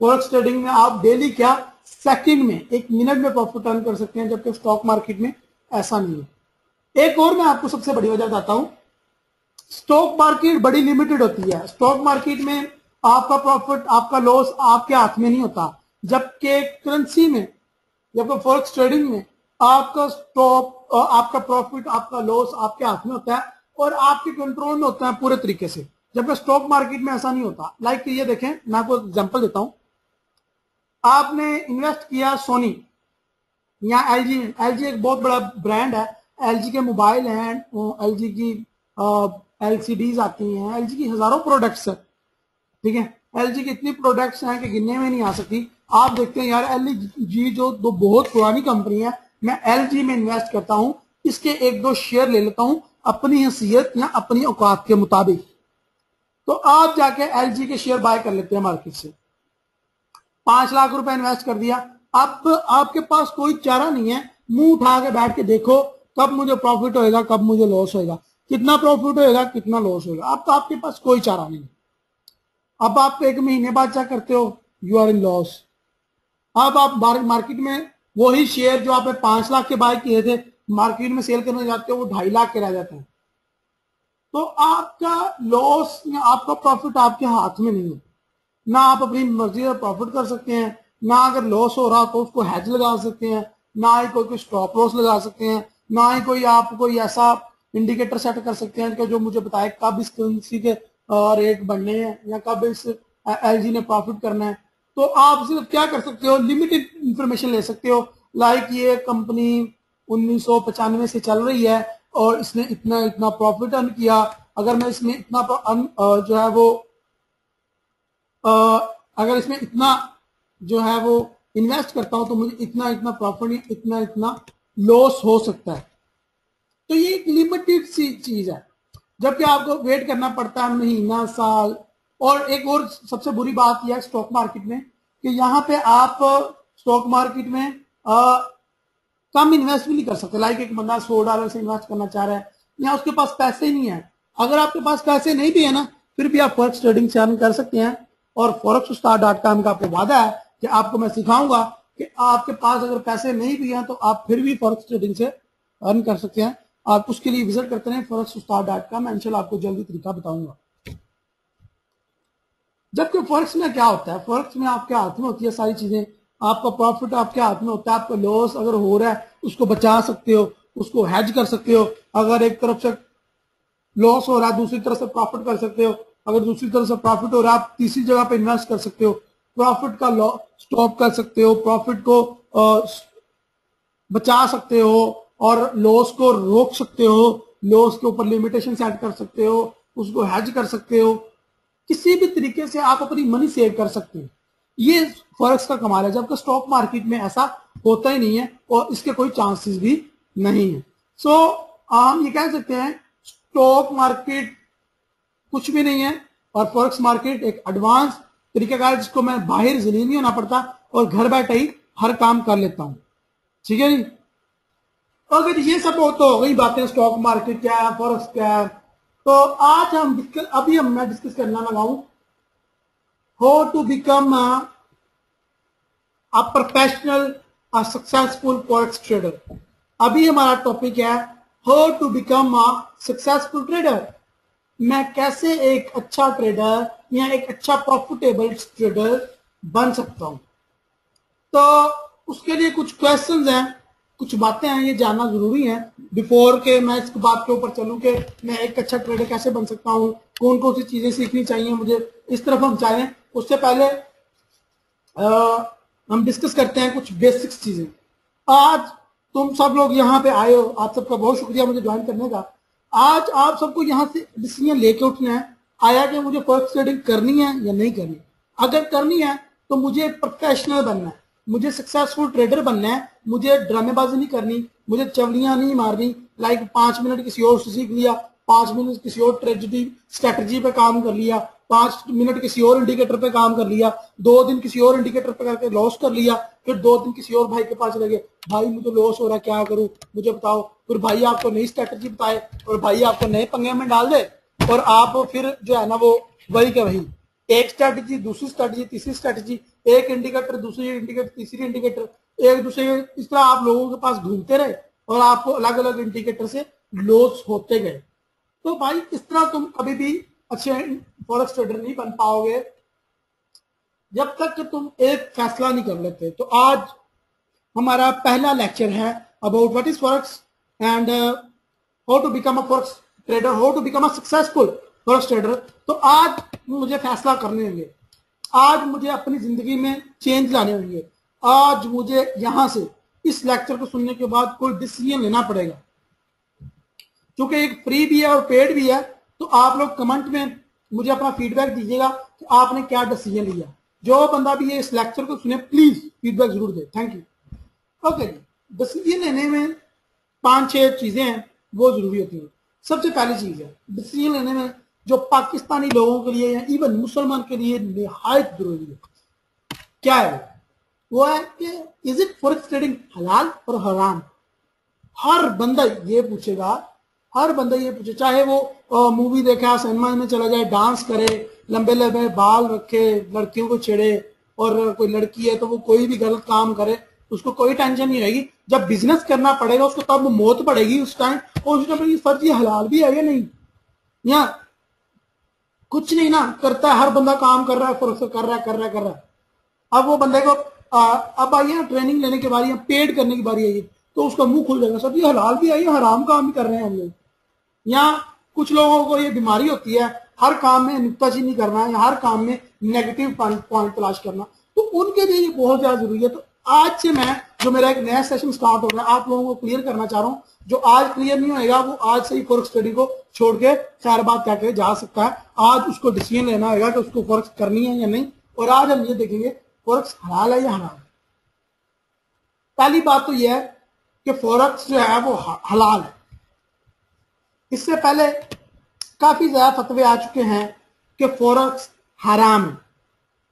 A: फॉरेक्स ट्रेडिंग में आप डेली क्या सेकंड में एक मिनट में प्रॉफिट अर्न कर सकते हैं, जबकि स्टॉक मार्केट में ऐसा नहीं है। एक और मैं आपको सबसे बड़ी वजह बताता हूँ। स्टॉक मार्केट बड़ी लिमिटेड होती है। स्टॉक मार्केट में आपका प्रॉफिट आपका लॉस आपके हाथ में नहीं होता, जबकि करेंसी में, जबकि फॉरेक्स ट्रेडिंग में आपका स्टॉक आपका प्रॉफिट आपका लॉस आपके हाथ में होता है और आपके कंट्रोल में होता है पूरे तरीके से। जबकि स्टॉक मार्केट में ऐसा नहीं होता। लाइक ये देखें, मैं आपको एग्जांपल देता हूँ। आपने इन्वेस्ट किया सोनी या एलजी एलजी एक बहुत बड़ा ब्रांड है। एलजी के मोबाइल हैं एलजी की एलसीडीज आती हैं। एलजी की हज़ारों प्रोडक्ट्स है। ठीक है? एलजी की इतनी प्रोडक्ट्स हैं कि गिनने में नहीं आ सकती। आप देखते हैं यार एल जी जो दो बहुत पुरानी कंपनी है, मैं एल जी में इन्वेस्ट करता हूँ। इसके एक दो शेयर ले लेता हूँ अपनी हैसियत या अपनी औकात के मुताबिक। तो आप जाके एल जी के शेयर बाय कर लेते हैं मार्केट से। पाँच लाख रुपए इन्वेस्ट कर दिया। अब आपके पास कोई चारा नहीं है। मुँह उठा के बैठ के देखो, कब मुझे प्रॉफिट होएगा, कब मुझे लॉस होएगा। कितना प्रॉफिट होएगा, कितना लॉस होएगा। अब तो आपके पास कोई चारा नहीं अब आप एक महीने बाद क्या करते हो? यू आर इन लॉस अब आप मार्केट में वही शेयर जो आपने पाँच लाख के बाय किए थे मार्केट में सेल करने जाते हो, वो ढाई लाख के रह जाते हैं। तो आपका लॉस या आपका प्रॉफिट आपके हाथ में नहीं है। ना आप अपनी मर्ज़ी का प्रॉफिट कर सकते हैं, ना अगर लॉस हो रहा तो उसको हैज़ लगा सकते हैं, ना ही कोई कोई स्टॉप लॉस लगा सकते हैं, ना ही कोई आप कोई ऐसा इंडिकेटर सेट कर सकते हैं कि जो मुझे बताए कब इस करेंसी के रेट बढ़ने हैं या कब इस एल ने प्रॉफिट करना है। तो आप सिर्फ़ क्या कर सकते हो? लिमिटेड इंफॉर्मेशन ले सकते हो। लाइक ये कंपनी उन्नीस से चल रही है और इसने इतना इतना प्रॉफिट अर्न किया। अगर मैं इसमें इतना जो है वो अगर इसमें इतना जो है वो इन्वेस्ट करता हूँ तो मुझे इतना इतना प्रॉफिट या इतना इतना लॉस हो सकता है। तो ये एक लिमिटेड सी चीज़ है। जबकि आपको वेट करना पड़ता है महीना साल। और एक और सबसे बुरी बात यह है स्टॉक मार्केट में कि यहाँ पे आप स्टॉक मार्केट में आ, कम इन्वेस्ट भी नहीं कर सकते। लाइक एक बंदा सौ डॉलर से इन्वेस्ट करना चाह रहा है या उसके पास पैसे नहीं है। अगर आपके पास पैसे नहीं भी है ना फिर भी आप फॉरेक्स ट्रेडिंग से कर सकते हैं। और फॉरेक्स डॉट कॉम का आपको वादा है कि आपको मैं सिखाऊँगा कि आपके पास अगर पैसे नहीं भी हैं तो आप फिर भी फॉरेक्स ट्रेडिंग से अर्न कर सकते हैं। आप उसके लिए विज़िट करते हैं फॉरेक्स स्टार डॉट कॉम मैं आपको जल्दी तरीका बताऊँगा। जबकि फॉरेक्स में क्या होता है? फॉरेक्स में आपके हाथ में होती है सारी चीज़ें? आपका प्रॉफिट आपके हाथ में होता है? आपका लॉस अगर हो रहा है, उसको बचा सकते हो, उसको हैज़ कर सकते हो। अगर एक तरफ़ से लॉस हो रहा है, दूसरी तरफ़ से प्रॉफिट कर सकते हो। अगर दूसरी तरफ़ से प्रॉफिट हो रहा है आप तीसरी जगह पे इन्वेस्ट कर सकते हो प्रॉफिट का लॉ स्टॉप कर सकते हो प्रॉफिट को आ, बचा सकते हो और लॉस को रोक सकते हो लॉस के ऊपर लिमिटेशन सेट कर सकते हो उसको हैज़ कर सकते हो किसी भी तरीके से आप अपनी मनी सेव कर सकते हो। ये फॉरेक्स का कमाल है जबकि स्टॉक मार्केट में ऐसा होता ही नहीं है और इसके कोई चांसेस भी नहीं है। सो so, हम ये कह सकते हैं स्टॉक मार्केट कुछ भी नहीं है। और फॉरेक्स मार्केट एक एडवांस तरीकेकार जिसको मैं बाहर जलील नहीं होना पड़ता और घर बैठे ही हर काम कर लेता हूँ। ठीक है जी? अगर ये सब हो तो हो गई बातें स्टॉक मार्केट क्या है फॉरेक्स क्या है। तो आज हम डिस्कस अभी हम मैं डिस्कस करना to become a, a professional a successful forex trader अभी हमारा टॉपिक है how to become a successful trader मैं कैसे एक अच्छा ट्रेडर या एक अच्छा प्रॉफिटेबल ट्रेडर बन सकता हूँ? तो उसके लिए कुछ क्वेश्चंस हैं कुछ बातें हैं ये जानना ज़रूरी है। बिफोर के मैं इस बात के ऊपर चलूँ कि मैं एक अच्छा ट्रेडर कैसे बन सकता हूँ? कौन कौन सी चीज़ें सीखनी चाहिए मुझे? इस तरफ़ हम चाहें उससे पहले आ, हम डिस्कस करते हैं कुछ बेसिक्स चीज़ें। आज तुम सब लोग यहाँ पे आए हो। आप सबका बहुत शुक्रिया मुझे ज्वाइन करने का। आज आप सबको यहाँ से डिसीज़न लेके उठना है। आया कि मुझे फॉरेक्स ट्रेडिंग करनी है या नहीं करनी। अगर करनी है तो मुझे प्रोफेशनल बनना है। मुझे सक्सेसफुल ट्रेडर बनना है। मुझे ड्रामेबाजी नहीं करनी। मुझे चवलियाँ नहीं मारनी। लाइक पाँच मिनट किसी और से सीख लिया। पाँच मिनट किसी और ट्रेजिडी स्ट्रेटजी पे काम कर लिया। पाँच मिनट किसी और इंडिकेटर पे काम कर लिया, दो दिन किसी और इंडिकेटर पे करके लॉस कर लिया, फिर दो दिन किसी और भाई के पास लगे भाई, मुझे लॉस हो रहा है, क्या करूँ? मुझे बताओ। फिर भाई आपको नई स्ट्रेटजी बताए और भाई आपको नए पंगे में डाल दे और आप फिर जो है ना वो वही के वही। एक स्ट्रेटजी दूसरी स्ट्रेटजी तीसरी स्ट्रेटजी एक इंडिकेटर दूसरी इंडिकेटर तीसरी इंडिकेटर एक दूसरे इस तरह आप लोगों के पास घूमते रहे और आपको अलग अलग इंडिकेटर से लॉस होते गए। तो भाई, इस तरह तुम कभी भी अच्छे फॉरेक्स ट्रेडर नहीं बन पाओगे। जब तक कि तुम एक फैसला नहीं कर लेते। तो आज हमारा पहला लेक्चर है about what is forex and how to become a forex trader how to become a successful forex trader तो आज मुझे फैसला करने होंगे। आज मुझे अपनी ज़िंदगी में चेंज लाने होंगे। आज मुझे यहाँ से इस लेक्चर को सुनने के बाद कोई डिसीज़न लेना पड़ेगा। क्योंकि एक फ्री भी है और पेड भी है। तो आप लोग कमेंट में मुझे अपना फीडबैक दीजिएगा कि आपने क्या डिसीज़न लिया। जो बंदा भी ये इस लेक्चर को सुने प्लीज़ फीडबैक ज़रूर दे। थैंक यू ओके डिसीज़न लेने में पाँच छह चीज़ें हैं, वो ज़रूरी होती हैं। सबसे पहली चीज़ है डिसीज़न लेने में जो पाकिस्तानी लोगों के लिए या इवन मुसलमान के लिए निहायत ज़रूरी है। क्या है? वो है कि इज़ इट फॉरेक्स ट्रेडिंग हलाल और हराम हर बंदा ये पूछेगा हर बंदा ये पूछे चाहे वो मूवी देखे सिनेमा में चला जाए डांस करे लंबे लंबे बाल रखे लड़कियों को छेड़े और कोई लड़की है तो वो कोई भी गलत काम करे उसको कोई टेंशन नहीं रहेगी। जब बिज़नेस करना पड़ेगा उसको तब मौत पड़ेगी उस टाइम और उस टाइम सर जी हलाल भी है या नहीं? या कुछ नहीं ना करता है हर बंदा काम कर रहा है फॉरेक्स कर रहा है कर रहा है कर रहा है। अब वो बंदे को आ, अब आइए ट्रेनिंग लेने की बारी पेड करने की बारी आई तो उसका मुँह खुल जाएगा सर ये हलाल भी आई हराम काम भी कर रहे हैं हम लोग? यहाँ कुछ लोगों को ये बीमारी होती है, हर काम में नुकताचीनी करना या हर काम में नेगेटिव पॉइंट तलाश करना तो उनके लिए ये बहुत ज़्यादा ज़रूरी है। तो आज से मैं, जो मेरा एक नया सेशन स्टार्ट हो गया आप लोगों को क्लियर करना चाह रहा हूँ, जो आज क्लियर नहीं होगा वो आज से ही फोरक्स स्टडी को छोड़ के खैर बात क्या जा सकता है। आज उसको डिसीज़न लेना होगा कि उसको फोरक्स करनी है या नहीं, और आज हम ये देखेंगे फोरक्स हलाल है या हराम पहली बात तो यह है कि फोरक्स जो है वो हलाल है। इससे पहले काफ़ी ज़्यादा फतवे आ चुके हैं कि फोरक्स हराम है।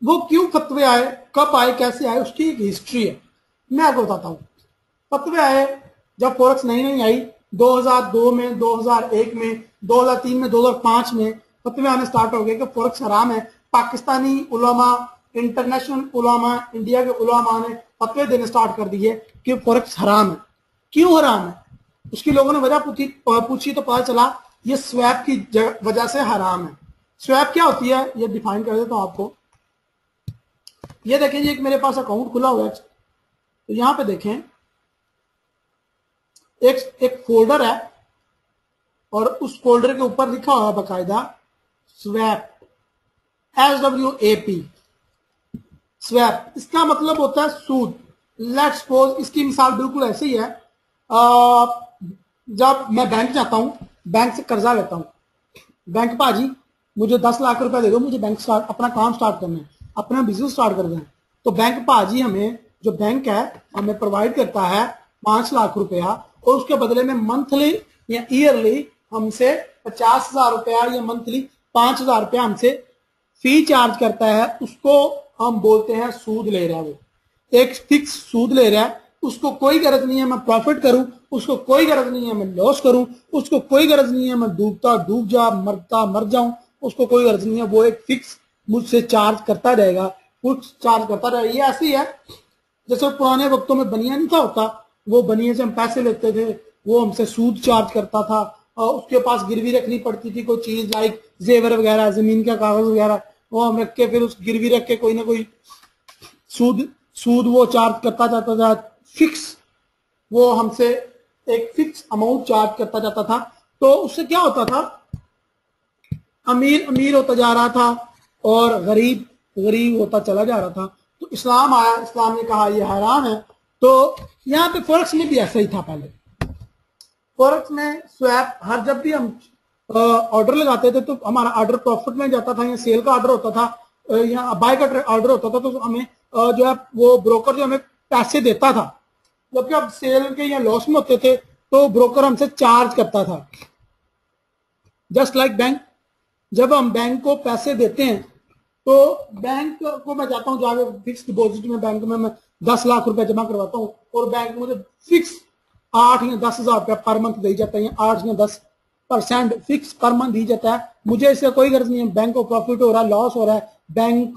A: वो क्यों फतवे आए, कब आए, कैसे आए, उसकी एक हिस्ट्री है। मैं आपको बताता हूँ। फतवे आए जब फोरक्स नई नई आई 2002 में 2001 में 2003 में 2005 में फतवे आने स्टार्ट हो गए कि फोरक्स हराम है। पाकिस्तानी उलामा इंटरनेशनल उलामा इंडिया के उलामा ने फतवे देने स्टार्ट कर दिए कि फोरक्स हराम है। क्यों हराम है? उसकी लोगों ने वजह पूछी पूछी तो पता चला ये स्वैप की वजह से हराम है। स्वैप क्या होती है? ये डिफाइन कर देता हूँ आपको। ये देखें एक मेरे पास अकाउंट खुला हुआ है। तो यहाँ पे देखें एक एक फोल्डर है और उस फोल्डर के ऊपर लिखा हुआ है बाकायदा swap S W A P swap इसका मतलब होता है सूद। लेट सपोज़ इसकी मिसाल बिल्कुल ऐसी है आ, जब मैं बैंक जाता हूँ, बैंक से कर्जा लेता हूँ। बैंक भाजी, मुझे दस लाख रुपया दे दो, मुझे बैंक स्टार्ट अपना काम स्टार्ट करना है, अपना बिज़नेस स्टार्ट कर दें तो बैंक भाजी हमें, जो बैंक है, हमें प्रोवाइड करता है पाँच लाख रुपया, और उसके बदले में मंथली या ईयरली हमसे पचास हज़ार रुपया या मंथली पाँच हज़ार रुपया हमसे फ़ी चार्ज करता है, उसको हम बोलते हैं सूद ले रहा है वो। एक फिक्स सूद ले रहा है, उसको कोई गरज नहीं है, मैं प्रॉफिट करूँ उसको कोई गरज नहीं है मैं लॉस करूँ, उसको कोई गरज नहीं है मैं डूबता डूब जा, मरता मर जाऊँ, उसको कोई गरज नहीं है, वो एक फिक्स मुझसे चार्ज करता रहेगा, कुछ चार्ज करता रहेगा। ये ऐसी है, जैसे पुराने वक्तों में बनिया नहीं था होता, वो बनिए से हम पैसे लेते थे, वो हमसे सूद चार्ज करता था, और उसके पास गिरवी रखनी पड़ती थी, कोई चीज़ लाइक जेवर वगैरह, ज़मीन का कागज़ वगैरह, वो हम रख के फिर उस गिरवी रख के कोई ना कोई सूद सूद वो चार्ज करता जाता था फिक्स वो हमसे एक फिक्स अमाउंट चार्ज करता जाता था। तो उससे क्या होता था? अमीर अमीर होता जा रहा था और गरीब गरीब होता चला जा रहा था। तो इस्लाम आया, इस्लाम ने कहा यह हैरान है। तो यहाँ पे फॉरेक्स में भी ऐसा ही था पहले। फॉरेक्स में स्वैप, हर जब भी हम ऑर्डर लगाते थे तो हमारा ऑर्डर प्रॉफिट में जाता था, या सेल का ऑर्डर होता था या बाय का ऑर्डर होता था तो हमें जो है, वो ब्रोकर जो हमें पैसे देता था। जबकि अब सेल के या लॉस में होते थे तो ब्रोकर हमसे चार्ज करता था। जस्ट लाइक बैंक जब हम बैंक को पैसे देते हैं तो बैंक को मैं जाता हूँ जाके फिक्स डिपॉजिट में बैंक में मैं दस लाख रुपए जमा करवाता हूँ, और बैंक मुझे फिक्स आठ या दस हज़ार रुपया पर मंथ दी जाता है आठ या दस परसेंट फिक्स पर मंथ दी जाता है। मुझे इससे कोई गर्ज नहीं है बैंक को प्रॉफिट हो रहा है लॉस हो रहा है बैंक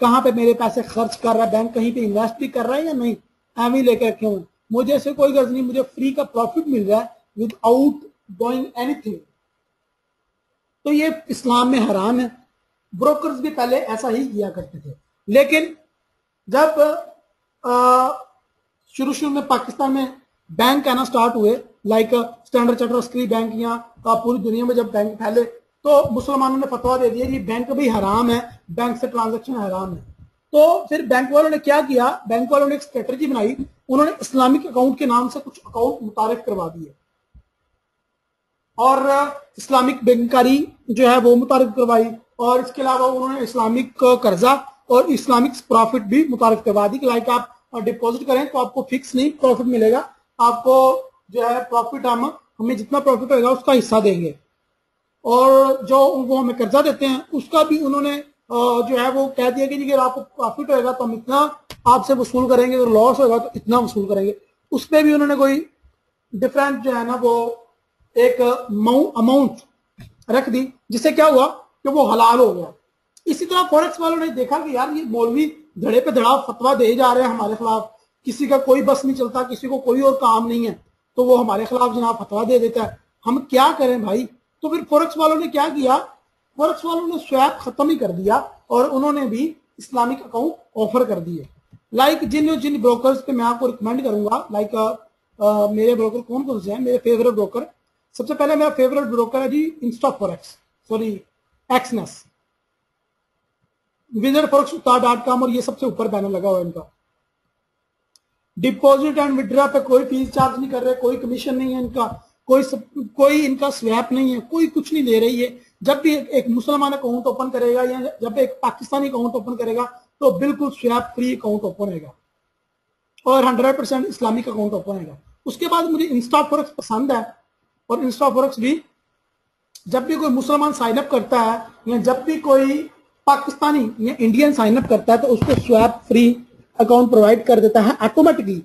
A: कहाँ पे मेरे पैसे खर्च कर रहा है बैंक कहीं पे इन्वेस्ट भी कर रहा है या नहीं? एम ही लेके रखे हुए मुझे इससे कोई गर्ज नहीं, मुझे फ्री का प्रॉफिट मिल रहा है विदाउट गोइंग एनीथिंग तो ये इस्लाम में हराम है। ब्रोकर्स भी पहले ऐसा ही किया करते थे। लेकिन जब शुरू शुरू में पाकिस्तान में बैंक आना स्टार्ट हुए लाइक स्टैंडर्ड चार्टर स्क्री बैंक या पूरी दुनिया में जब बैंक फैले तो मुसलमानों ने फतवा दे दिया कि बैंक भी हराम है बैंक से ट्रांजेक्शन हराम है। तो फिर बैंक वालों ने क्या किया? बैंक वालों ने एक स्ट्रेटजी बनाई। उन्होंने इस्लामिक अकाउंट के नाम से कुछ अकाउंट मुतारफ करवा दिए। और इस्लामिक बैंकारी जो है वो मुतारफ करवाई। और इसके अलावा उन्होंने इस्लामिक कर्जा और इस्लामिक प्रॉफिट भी मुतारफ करवा दी कि लाइक आप डिपॉजिट करें तो आपको फिक्स नहीं प्रॉफिट मिलेगा। आपको जो है प्रॉफिट हम, हमें जितना प्रॉफिट होगा उसका हिस्सा देंगे। और जो वो हमें कर्जा देते हैं, उसका भी उन्होंने जो है वो कह दिया कि जी अगर आपको प्रॉफिट होगा तो हम इतना आपसे वसूल करेंगे, अगर लॉस होगा तो इतना वसूल करेंगे। उस पर भी उन्होंने कोई डिफरेंट जो है ना वो एक अमाउंट रख दी, जिससे क्या हुआ कि वो हलाल हो गया। इसी तरह फॉरेक्स वालों ने देखा कि यार ये मौलवी धड़े पे धड़ा फतवा दे जा रहे हैं हमारे खिलाफ। किसी का कोई बस नहीं चलता, किसी को कोई और काम नहीं है तो वो हमारे खिलाफ जनाब फतवा दे देता है। हम क्या करें भाई? तो फिर फॉरेक्स वालों ने क्या किया? फॉरेक्स वालों ने स्वैप खत्म ही कर दिया और उन्होंने भी इस्लामिक अकाउंट ऑफ़र कर दिए। लाइक जिन जिन ब्रोकर्स पे मैं आपको रिकमेंड करूँगा लाइक मेरे ब्रोकर कौन कौन से हैं? मेरे फेवरेट ब्रोकर सबसे पहले मेरा फेवरेट ब्रोकर है जी Insta Forex sorry Exness visit forex dot com और ये सबसे ऊपर बैनर लगा हुआ है इनका। डिपॉजिट एंड विड्रॉ पे कोई फ़ीस चार्ज नहीं कर रहे कोई कमीशन नहीं है इनका कोई सब, कोई इनका स्वैप नहीं है कोई कुछ नहीं ले रही है। जब भी एक, मुसलमान अकाउंट ओपन करेगा या जब एक पाकिस्तानी अकाउंट ओपन करेगा तो बिल्कुल स्वैप फ्री अकाउंट ओपन होगा। और hundred percent Islamic account open होगा। उसके बाद मुझे इंस्टा फोरक्स पसंद है। और इंस्टा फोरक्स भी जब भी कोई मुसलमान साइनअप करता है या जब भी कोई पाकिस्तानी या इंडियन साइनअप करता है तो उसको स्वैप फ्री अकाउंट प्रोवाइड कर देता है ऑटोमेटिकली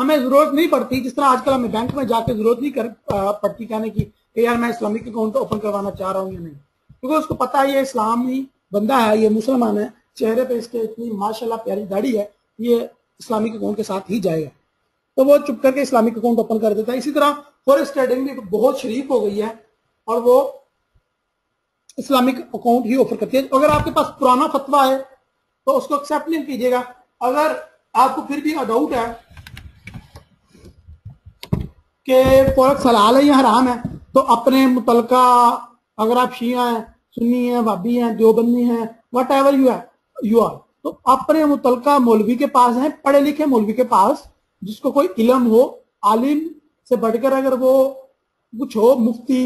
A: हमें ज़रूरत नहीं पड़ती जिस तरह आजकल हमें बैंक में जाकर ज़रूरत नहीं कर पड़ती कहने की। कि यार मैं इस्लामिक अकाउंट ओपन करवाना चाह रहा हूँ या नहीं? क्योंकि उसको पता है ये इस्लामी बंदा है, ये मुसलमान है, चेहरे पे इसके इतनी माशाल्लाह प्यारी दाढ़ी है, ये इस्लामिक अकाउंट के साथ ही जाएगा। तो वो चुप करके इस्लामिक अकाउंट ओपन कर देता है। इसी तरह फॉरेस्ट ट्रेडिंग भी बहुत शरीफ हो गई है और वो इस्लामिक अकाउंट ही ऑफ़र करती है। अगर आपके पास पुराना फतवा है तो उसको एक्सेप्ट नहीं कीजिएगा। अगर आपको फिर भी डाउट है कि फॉरेक्स हलाल है या हराम है तो अपने मुतलका, अगर आप शिया हैं, सुन्नी हैं, भाभी हैं, देवबंदी हैं वट एवर यू है यू आर तो अपने मुतलका मौलवी के पास है पढ़े लिखे मौलवी के पास, जिसको कोई इलम हो, आलिम से बढ़कर अगर वो कुछ हो, मुफ्ती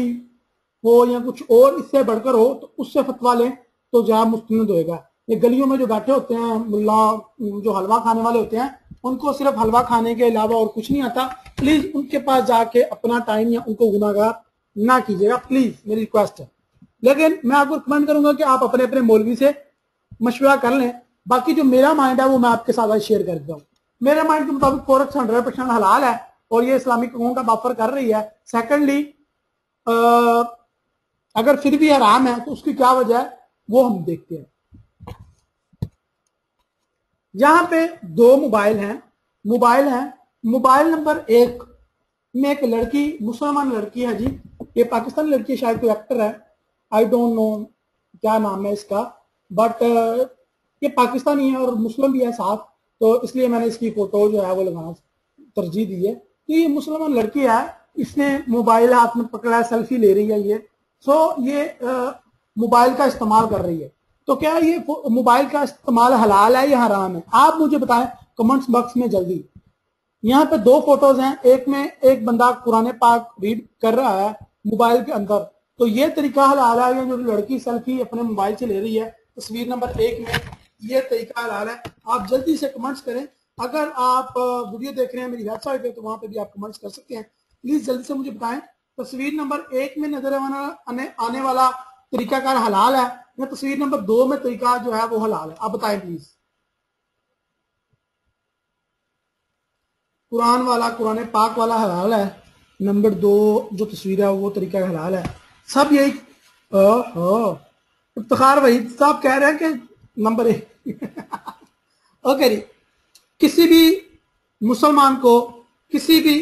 A: हो या कुछ और इससे बढ़कर हो तो उससे फतवा लें तो जहाँ मुस्तंद होएगा। ये गलियों में जो बैठे होते हैं, मुल्ला, जो हलवा खाने वाले होते हैं, उनको सिर्फ़ हलवा खाने के अलावा और कुछ नहीं आता। प्लीज़ उनके पास जाके अपना टाइम या उनको गुनागार ना कीजिएगा प्लीज़ मेरी रिक्वेस्ट है। लेकिन मैं आपको रिकमेंड करूँगा कि आप अपने अपने मौलवी से मशवरा कर लें। बाकी जो मेरा माइंड है, वो मैं आपके साथ शेयर कर देता हूँ। मेरे माइंड के मुताबिक फोरक्स हंड्रेड परसेंट हलाल है और ये इस्लामिक अकाउंट का ऑफ़र कर रही है। सेकेंडली अगर फिर भी हराम है तो उसकी क्या वजह है, वो हम देखते हैं। यहाँ पे दो मोबाइल हैं। मोबाइल है। मोबाइल नंबर एक, में एक लड़की, मुसलमान लड़की है जी। ये पाकिस्तानी लड़की शायद कोई एक्टर है। आई डोंट नो क्या नाम है इसका। बट ये पाकिस्तानी है और मुस्लिम भी है साथ तो इसलिए मैंने इसकी फ़ोटो जो है वो लगाना तरजीह दी है कि ये मुसलमान लड़की है, इसने मोबाइल हाथ में पकड़ा है सेल्फी ले रही है ये। सो ये मोबाइल का इस्तेमाल कर रही है। तो क्या ये मोबाइल का इस्तेमाल हलाल है या हराम है? आप मुझे बताएँ कमेंट्स बॉक्स में जल्दी। यहाँ पे दो फ़ोटोज़ हैं, एक में एक बंदा कुरान पाक रीड कर रहा है मोबाइल के अंदर। तो ये तरीका हलाल है जो लड़की सेल्फी अपने मोबाइल से ले रही है तस्वीर नंबर एक में ये तरीका हलाल है। आप जल्दी से कमेंट्स करें। अगर आप वीडियो देख रहे हैं मेरी वेबसाइट पे तो वहाँ पे भी आप कमेंट्स कर सकते हैं। प्लीज़ जल्दी से मुझे बताएँ। तस्वीर नंबर एक में नज़र आने, आने वाला तरीकाकार हलाल है। या तस्वीर नंबर दो में तरीका जो है वो हलाल है। आप बताएँ प्लीज़ कुरान वाला कुरान पाक वाला हलाल है। नंबर दो जो तस्वीर है, वो तरीका हलाल है। सब यही इफ्तार वही साहब कह रहे हैं कि नंबर एक। ओके जी। किसी भी मुसलमान को, किसी भी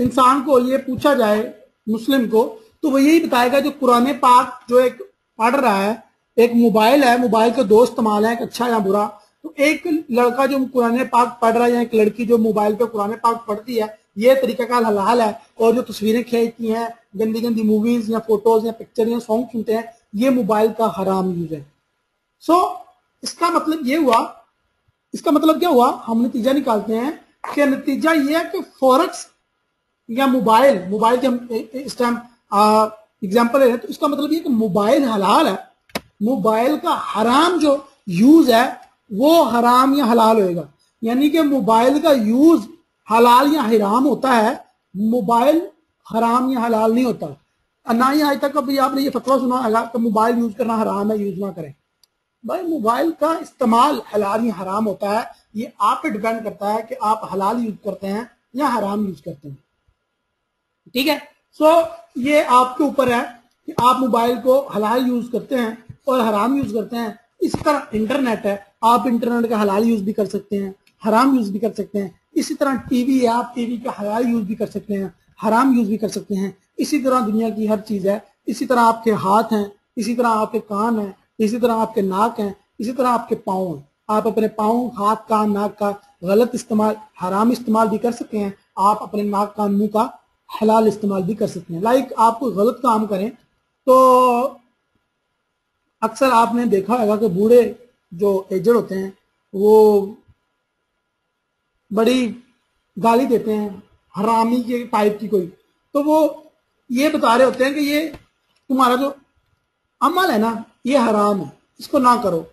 A: इंसान को ये पूछा जाए, मुस्लिम को तो वो यही बताएगा जो कुरान पाक जो एक पढ़ रहा है, एक मोबाइल है, मोबाइल का दो इस्तेमाल है, एक अच्छा या बुरा तो एक लड़का जो कुरान पाक पढ़ रहा है या एक लड़की जो मोबाइल पे कुरान पाक पढ़ती है ये तरीका का हलाल है। और जो तस्वीरें खींचती हैं गंदी गंदी मूवीज़ या फ़ोटोज़ या पिक्चर या सॉन्ग सुनते हैं ये मोबाइल का हराम यूज़ है। सो so, इसका मतलब ये हुआ इसका मतलब क्या हुआ? हम नतीजा निकालते हैं कि नतीजा ये है कि फॉरक्स या मोबाइल मोबाइल के हम इस टाइम एग्ज़ाम्पल है तो इसका मतलब ये कि मोबाइल हलाल है। मोबाइल का हराम जो यूज़ है वो हराम या हलाल होएगा। यानी कि मोबाइल का यूज़ हलाल या हराम होता है, मोबाइल हराम या हलाल नहीं होता। ना ही आज तक कभी आपने ये फतवा सुना होगा कि मोबाइल यूज़ करना हराम है, यूज़ ना करें। भाई, मोबाइल का इस्तेमाल हलाल या हराम होता है, ये आप पे डिपेंड करता है कि आप हलाल यूज़ करते हैं या हराम यूज़ करते हैं। ठीक है? सो ये आपके ऊपर है कि आप मोबाइल को हलाल यूज़ करते हैं और हराम यूज़ करते हैं। इसी तरह इंटरनेट है, आप इंटरनेट का हलाल यूज़ भी कर सकते हैं, हराम यूज़ भी कर सकते हैं। इसी तरह टीवी है आप टीवी का हलाल यूज़ भी कर सकते हैं, हराम यूज़ भी कर सकते हैं। इसी तरह दुनिया की हर चीज़ है। इसी तरह आपके हाथ हैं, इसी तरह आपके कान हैं, इसी तरह आपके नाक हैं, इसी तरह आपके पाँव हैं। आप अपने पाँव, हाथ कान नाक का गलत इस्तेमाल, हराम इस्तेमाल भी कर सकते हैं। आप अपने नाक कान मुँह का हलाल इस्तेमाल भी कर सकते हैं। लाइक आप कोई गलत काम करें तो अक्सर आपने देखा होगा कि बूढ़े जो एजड होते हैं, वो बड़ी गाली देते हैं, हरामी के टाइप की कोई। तो वो ये बता रहे होते हैं कि ये तुम्हारा जो अमल है ना, ये हराम है, इसको ना करो।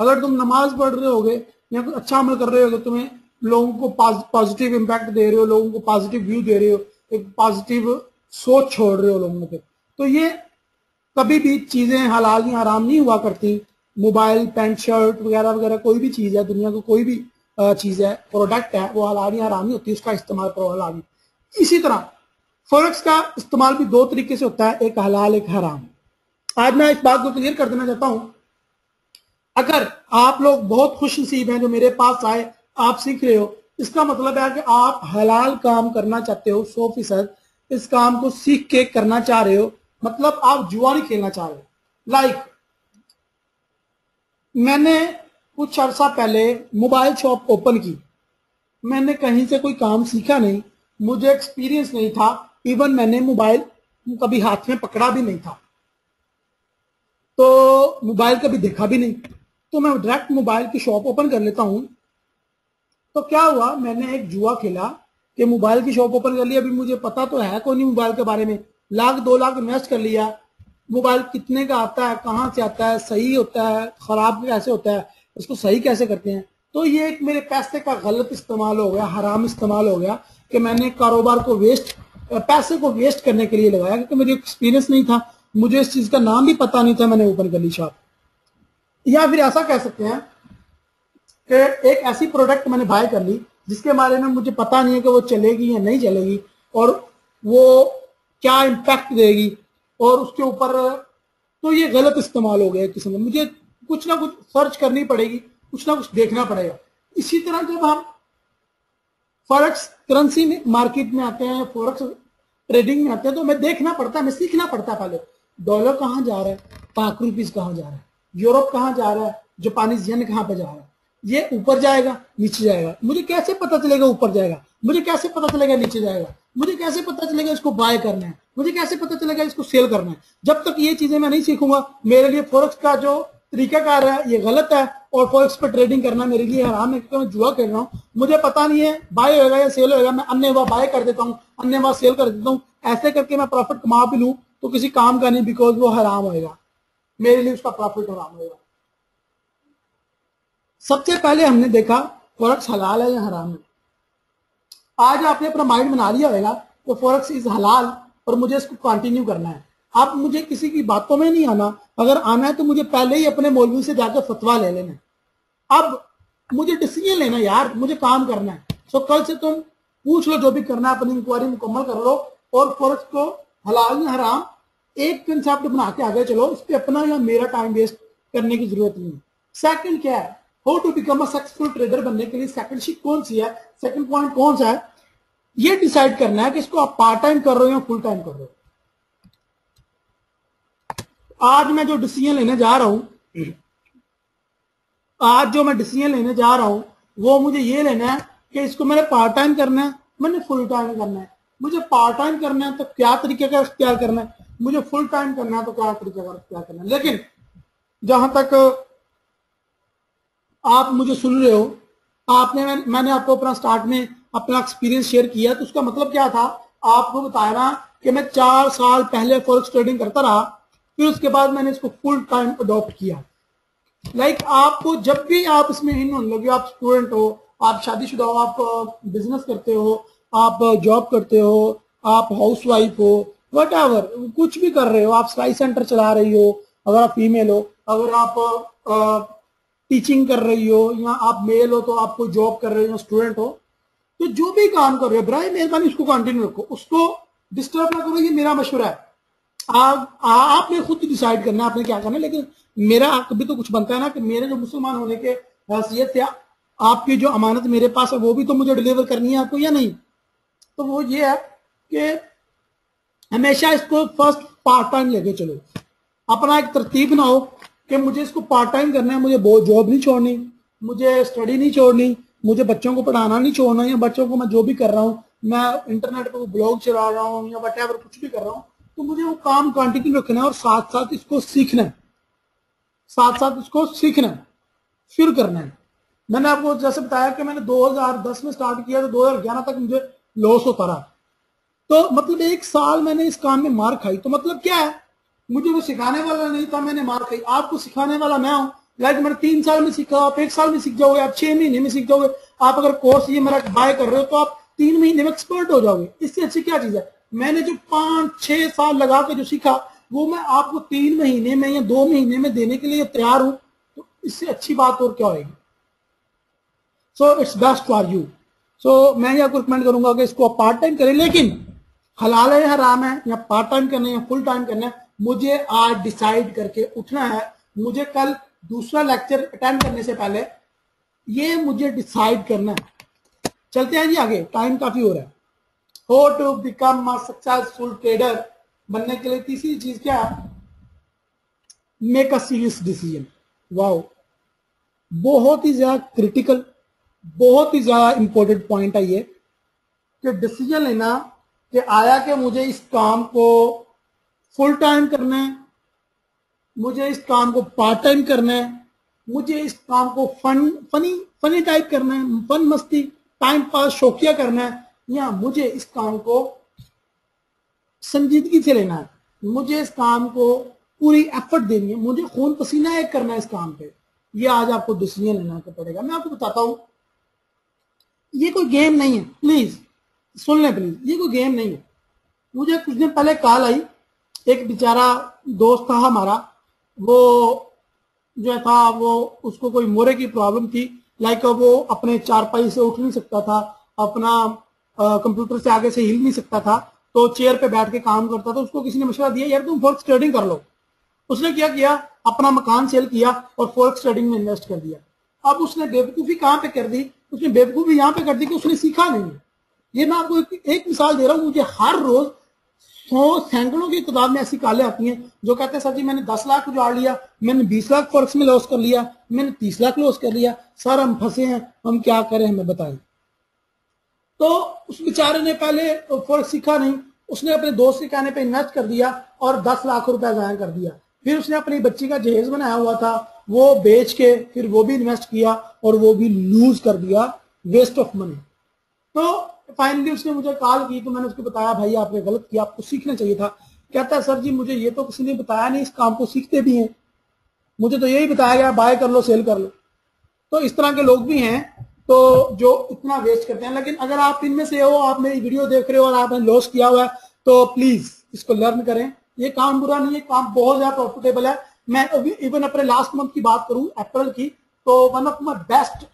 A: अगर तुम नमाज़ पढ़ रहे होगे या कुछ अच्छा अमल कर रहे होगे, तुम्हें लोगों को पॉजिटिव इम्पैक्ट दे रहे हो, लोगों को पॉजिटिव व्यू दे रहे हो, एक पॉजिटिव सोच छोड़ रहे हो लोगों पे। तो ये कभी भी चीज़ें हलाल या हराम नहीं हुआ करती। मोबाइल, पैंट, शर्ट वगैरह वगैरह कोई भी चीज़ है, दुनिया को कोई भी चीज़ है प्रोडक्ट है, वो हलाल या हराम नहीं होती उसका इस्तेमाल करो हलाल इसी तरह फॉरेक्स का इस्तेमाल भी दो तरीके से होता है, एक हलाल, एक हराम। आज मैं इस बात को क्लियर कर देना चाहता हूँ। अगर आप लोग बहुत खुश नसीब हैं जो मेरे पास आए, आप सीख रहे हो, इसका मतलब है कि आप हलाल काम करना चाहते हो, सौ फ़ीसद इस काम को सीख के करना चाह रहे हो मतलब आप जुआ नहीं खेलना चाह रहे हो। लाइक मैंने कुछ अर्सा पहले मोबाइल शॉप ओपन की। मैंने कहीं से कोई काम सीखा नहीं। मुझे एक्सपीरियंस नहीं था। इवन मैंने मोबाइल कभी हाथ में पकड़ा भी नहीं था। तो मोबाइल कभी देखा भी नहीं। तो मैं डायरेक्ट मोबाइल की शॉप ओपन कर लेता हूँ। तो क्या हुआ? मैंने एक जुआ खेला कि मोबाइल की शॉप ओपन कर लिया अभी मुझे पता तो है कौन नहीं मोबाइल के बारे में। लाख, दो लाख इन्वेस्ट कर लिया। मोबाइल कितने का आता है? कहाँ से आता है? सही होता है? खराब कैसे होता है? उसको सही कैसे करते हैं? तो ये एक मेरे पैसे का गलत इस्तेमाल हो गया, हराम इस्तेमाल हो गया कि मैंने कारोबार को वेस्ट पैसे को वेस्ट करने के लिए लगाया क्योंकि मुझे एक्सपीरियंस नहीं था। मुझे इस चीज़ का नाम भी पता नहीं था मैंने ओपन कर ली शॉप या फिर ऐसा कह सकते हैं कि एक ऐसी प्रोडक्ट मैंने बाय कर ली जिसके बारे में मुझे पता नहीं है कि वो चलेगी या नहीं चलेगी और वो क्या इम्पैक्ट देगी और उसके ऊपर तो ये गलत इस्तेमाल हो गया किसी में मुझे कुछ ना कुछ सर्च करनी पड़ेगी, कुछ ना कुछ देखना पड़ेगा। इसी तरह जब हम फॉरेक्स करेंसी में मार्केट में आते हैं फॉरेक्स ट्रेडिंग में आते हैं तो हमें देखना पड़ता है, हमें सीखना पड़ता है पहले डॉलर कहाँ जा रहा है पाक रुपीज़ कहाँ जा रहा है यूरोप कहाँ जा रहा है जापानीज येन कहाँ पे जा रहा है, ये ऊपर जाएगा, नीचे जाएगा। मुझे कैसे पता चलेगा ऊपर जाएगा? मुझे कैसे पता चलेगा नीचे जाएगा? मुझे कैसे पता चलेगा इसको बाय करना है? मुझे कैसे पता चलेगा इसको सेल करना है? जब तक ये चीज़ें मैं नहीं सीखूँगा, मेरे लिए फोरेक्स का जो तरीकाकार है, ये गलत है और फोरेक्स पर ट्रेडिंग करना मेरे लिए हराम है, क्योंकि मैं जुआ खेल रहा हूँ। मुझे पता नहीं है बाय होगा या सेल होगा मैं अन्य बार बाय कर देता हूँ, अन्य बार सेल कर देता हूँ। ऐसे करके मैं प्रॉफिट कमा भी लूँ तो किसी काम का नहीं बिकॉज़ वो हराम होगा मेरे लिए उसका प्रॉफिट हराम होगा सबसे पहले हमने देखा फॉरेक्स हलाल है या हराम है। आज आपने अपना माइंड बना लिया होगा तो फॉरेक्स इज़ हलाल और मुझे इसको कंटिन्यू करना है। आप मुझे किसी की बातों में नहीं आना। अगर आना है तो मुझे पहले ही अपने मौलवी से जाकर फतवा ले लेना। अब मुझे डिसीज़न लेना यार, मुझे काम करना है। सो कल से तुम पूछ लो जो भी करना है, अपनी इंक्वायरी मुकम्मल कर लो और फॉरेक्स को हलाल हराम, एक कंसेप्ट बना के आगे चलो। इस पर अपना या मेरा टाइम वेस्ट करने की ज़रूरत नहीं है। सेकंड क्या है? How to become a successful trader बनने के लिए सेकंड शीट कौन सी है? सेकंड पॉइंट कौन सा है? ये डिसाइड करना है कि इसको आप पार्ट टाइम कर रहे हो या फुल टाइम कर रहे हो। आज मैं जो डिसीज़न लेने जा रहा हूँ, आज जो मैं डिसीज़न लेने जा रहा हूँ, वो मुझे ये लेना है कि इसको मैंने पार्ट टाइम करना है, मैंने फुल टाइम करना है। मुझे पार्ट टाइम करना है तो क्या तरीके का इख्तियार करना है? मुझे फुल टाइम करना है तो क्या तरीके का इख्तियार करना है? लेकिन जहाँ तक आप मुझे सुन रहे हो, आपने, मैंने आपको अपना स्टार्ट में अपना एक्सपीरियंस शेयर किया तो उसका मतलब क्या था? आपको बताया ना कि मैं चार साल पहले फॉरेक्स ट्रेडिंग करता रहा फिर उसके बाद मैंने इसको फुल टाइम अडॉप्ट किया। लाइक like आपको जब भी आप इसमें इन होने लगे आप स्टूडेंट हो आप शादीशुदा हो आप बिज़नेस करते हो आप जॉब करते हो आप हाउस वाइफ हो वट कुछ भी कर रहे हो आप सिलाई सेंटर चला रही हो अगर आप फीमेल हो अगर आप आ, टीचिंग कर रही हो या आप मेल हो तो आप कोई जॉब कर रहे हो स्टूडेंट हो तो जो भी काम कर रहे हो ब्राई मेहरबानी उसको कंटिन्यू रखो। उसको डिस्टर्ब ना करो ये मेरा मशवरा है। आप आपने खुद डिसाइड करना, आपने क्या करना, लेकिन मेरा कभी तो कुछ बनता है ना कि मेरे जो मुसलमान होने के हैसियत है आपकी जो अमानत मेरे पास है, वो भी तो मुझे डिलीवर करनी है आपको या नहीं? तो वो ये है कि हमेशा इसको फ़र्स्ट पार्ट टाइम लेके चलो। अपना एक तरतीब ना हो कि मुझे इसको पार्ट टाइम करना है, मुझे जॉब नहीं छोड़नी, मुझे स्टडी नहीं छोड़नी, मुझे बच्चों को पढ़ाना नहीं छोड़ना, या बच्चों को मैं जो भी कर रहा हूँ, मैं इंटरनेट पर ब्लॉग चला रहा हूँ या वट कुछ भी कर रहा हूँ तो मुझे वो काम कंटिन्यू रखना है और साथ साथ इसको सीखना है। साथ साथ इसको सीखना है। फिर करना है। मैंने आपको जैसे बताया कि मैंने 2010 में स्टार्ट किया तो 2011 तक मुझे लॉस होता रहा। तो मतलब एक साल मैंने इस काम में मार खाई। तो मतलब क्या है? मुझे वो सिखाने वाला नहीं था, मैंने मार खाई। आपको सिखाने वाला मैं हूँ। लाइक मैंने तीन साल में सीखा, आप एक साल में सीख जाओगे, आप छह महीने में सीख जाओगे। आप अगर कोर्स ये मेरा बाय कर रहे हो तो आप तीन महीने में एक्सपर्ट हो जाओगे। इससे अच्छी क्या चीज़ है? मैंने जो पाँच, छह साल लगा के जो सीखा, वो मैं आपको तीन महीने में या दो महीने में देने के लिए तैयार हूँ तो इससे अच्छी बात और क्या होगी? So it's best for you so मैं ये आपको रिकमेंड करूँगा कि इसको पार्ट टाइम करें, लेकिन हलाल है हराम है, या पार्ट टाइम करना है या फुल टाइम करना है, मुझे आज डिसाइड करके उठना है। मुझे कल दूसरा लेक्चर अटेंड करने से पहले ये मुझे डिसाइड करना है। चलते हैं जी आगे टाइम काफ़ी हो रहा है। How to become successful trader बनने के लिए तीसरी चीज़ क्या? Make a serious decision wow बहुत ही ज़्यादा क्रिटिकल बहुत ही ज़्यादा इंपॉर्टेंट पॉइंट है ये, कि डिसीज़न लेना, कि आया कि मुझे इस काम को फुल टाइम करना है, मुझे इस काम को पार्ट टाइम करना है, मुझे इस काम को फन फनी फनी टाइप करना है फन मस्ती टाइम पास शौकिया करना है या मुझे इस काम को संजीदगी से लेना है। मुझे इस काम को पूरी एफर्ट देनी है। मुझे खून पसीना एक करना है इस काम पे। ये आज आपको डिसीज़न लेना पड़ेगा। मैं आपको बताता हूँ। ये कोई गेम नहीं है। प्लीज़ सुन लें प्लीज़ ये कोई गेम नहीं है। मुझे कुछ दिन पहले कॉल आई। एक बेचारा दोस्त था हमारा। वो जो था, वो उसको कोई मोरे की प्रॉब्लम थी। लाइक वो अपने चारपाई से उठ नहीं सकता था। अपना कंप्यूटर से आगे से हिल नहीं सकता था तो चेयर पे बैठ के काम करता था उसको किसी ने मशवरा दिया यार तुम फोर्क्स ट्रेडिंग कर लो। उसने क्या किया? अपना मकान सेल किया और फोर्क्स ट्रेडिंग में इन्वेस्ट कर दिया। अब उसने बेवकूफ़ी कहाँ पे कर दी? उसने बेवकूफ़ी यहाँ पे कर दी कि उसने सीखा नहीं ये मैं आपको एक, एक मिसाल दे रहा हूँ मुझे हर रोज सौ सैकड़ों की किताब में ऐसी कालें आती हैं जो कहते हैं सर जी मैंने दस लाख उजाड़ लिया मैंने बीस लाख फॉर्क्स में लॉस कर लिया मैंने तीस लाख लॉस कर लिया सर हम फंसे हैं हम क्या करें हमें बताएँ। तो उस बेचारे ने पहले फॉर्क सीखा नहीं। उसने अपने दोस्त के कहने पे इन्वेस्ट कर दिया और दस लाख रुपया जाया कर दिया। फिर उसने अपनी बच्ची का जहेज बनाया हुआ था। वो बेच के फिर वो भी इन्वेस्ट किया और वो भी लूज कर दिया। वेस्ट ऑफ़ मनी तो फाइनली उसने मुझे कॉल की तो मैंने उसको बताया, भाई, आपने गलत किया। आपको सीखना चाहिए था। कहता है, सर जी, मुझे ये तो किसी ने बताया नहीं। इस काम को सीखते भी हैं। मुझे तो यही बताया गया बाय कर लो सेल कर लो। तो इस तरह के लोग भी हैं। तो जो इतना वेस्ट करते हैं। लेकिन अगर आप इनमें से हो, आप मेरी वीडियो देख रहे हो और आपने लॉस किया हुआ है तो प्लीज़ इसको लर्न करें। ये काम बुरा नहीं है काम बहुत ज़्यादा प्रॉफिटेबल है। मैं इवन अपने लास्ट मंथ की बात करूँ अप्रैल की तो one of my best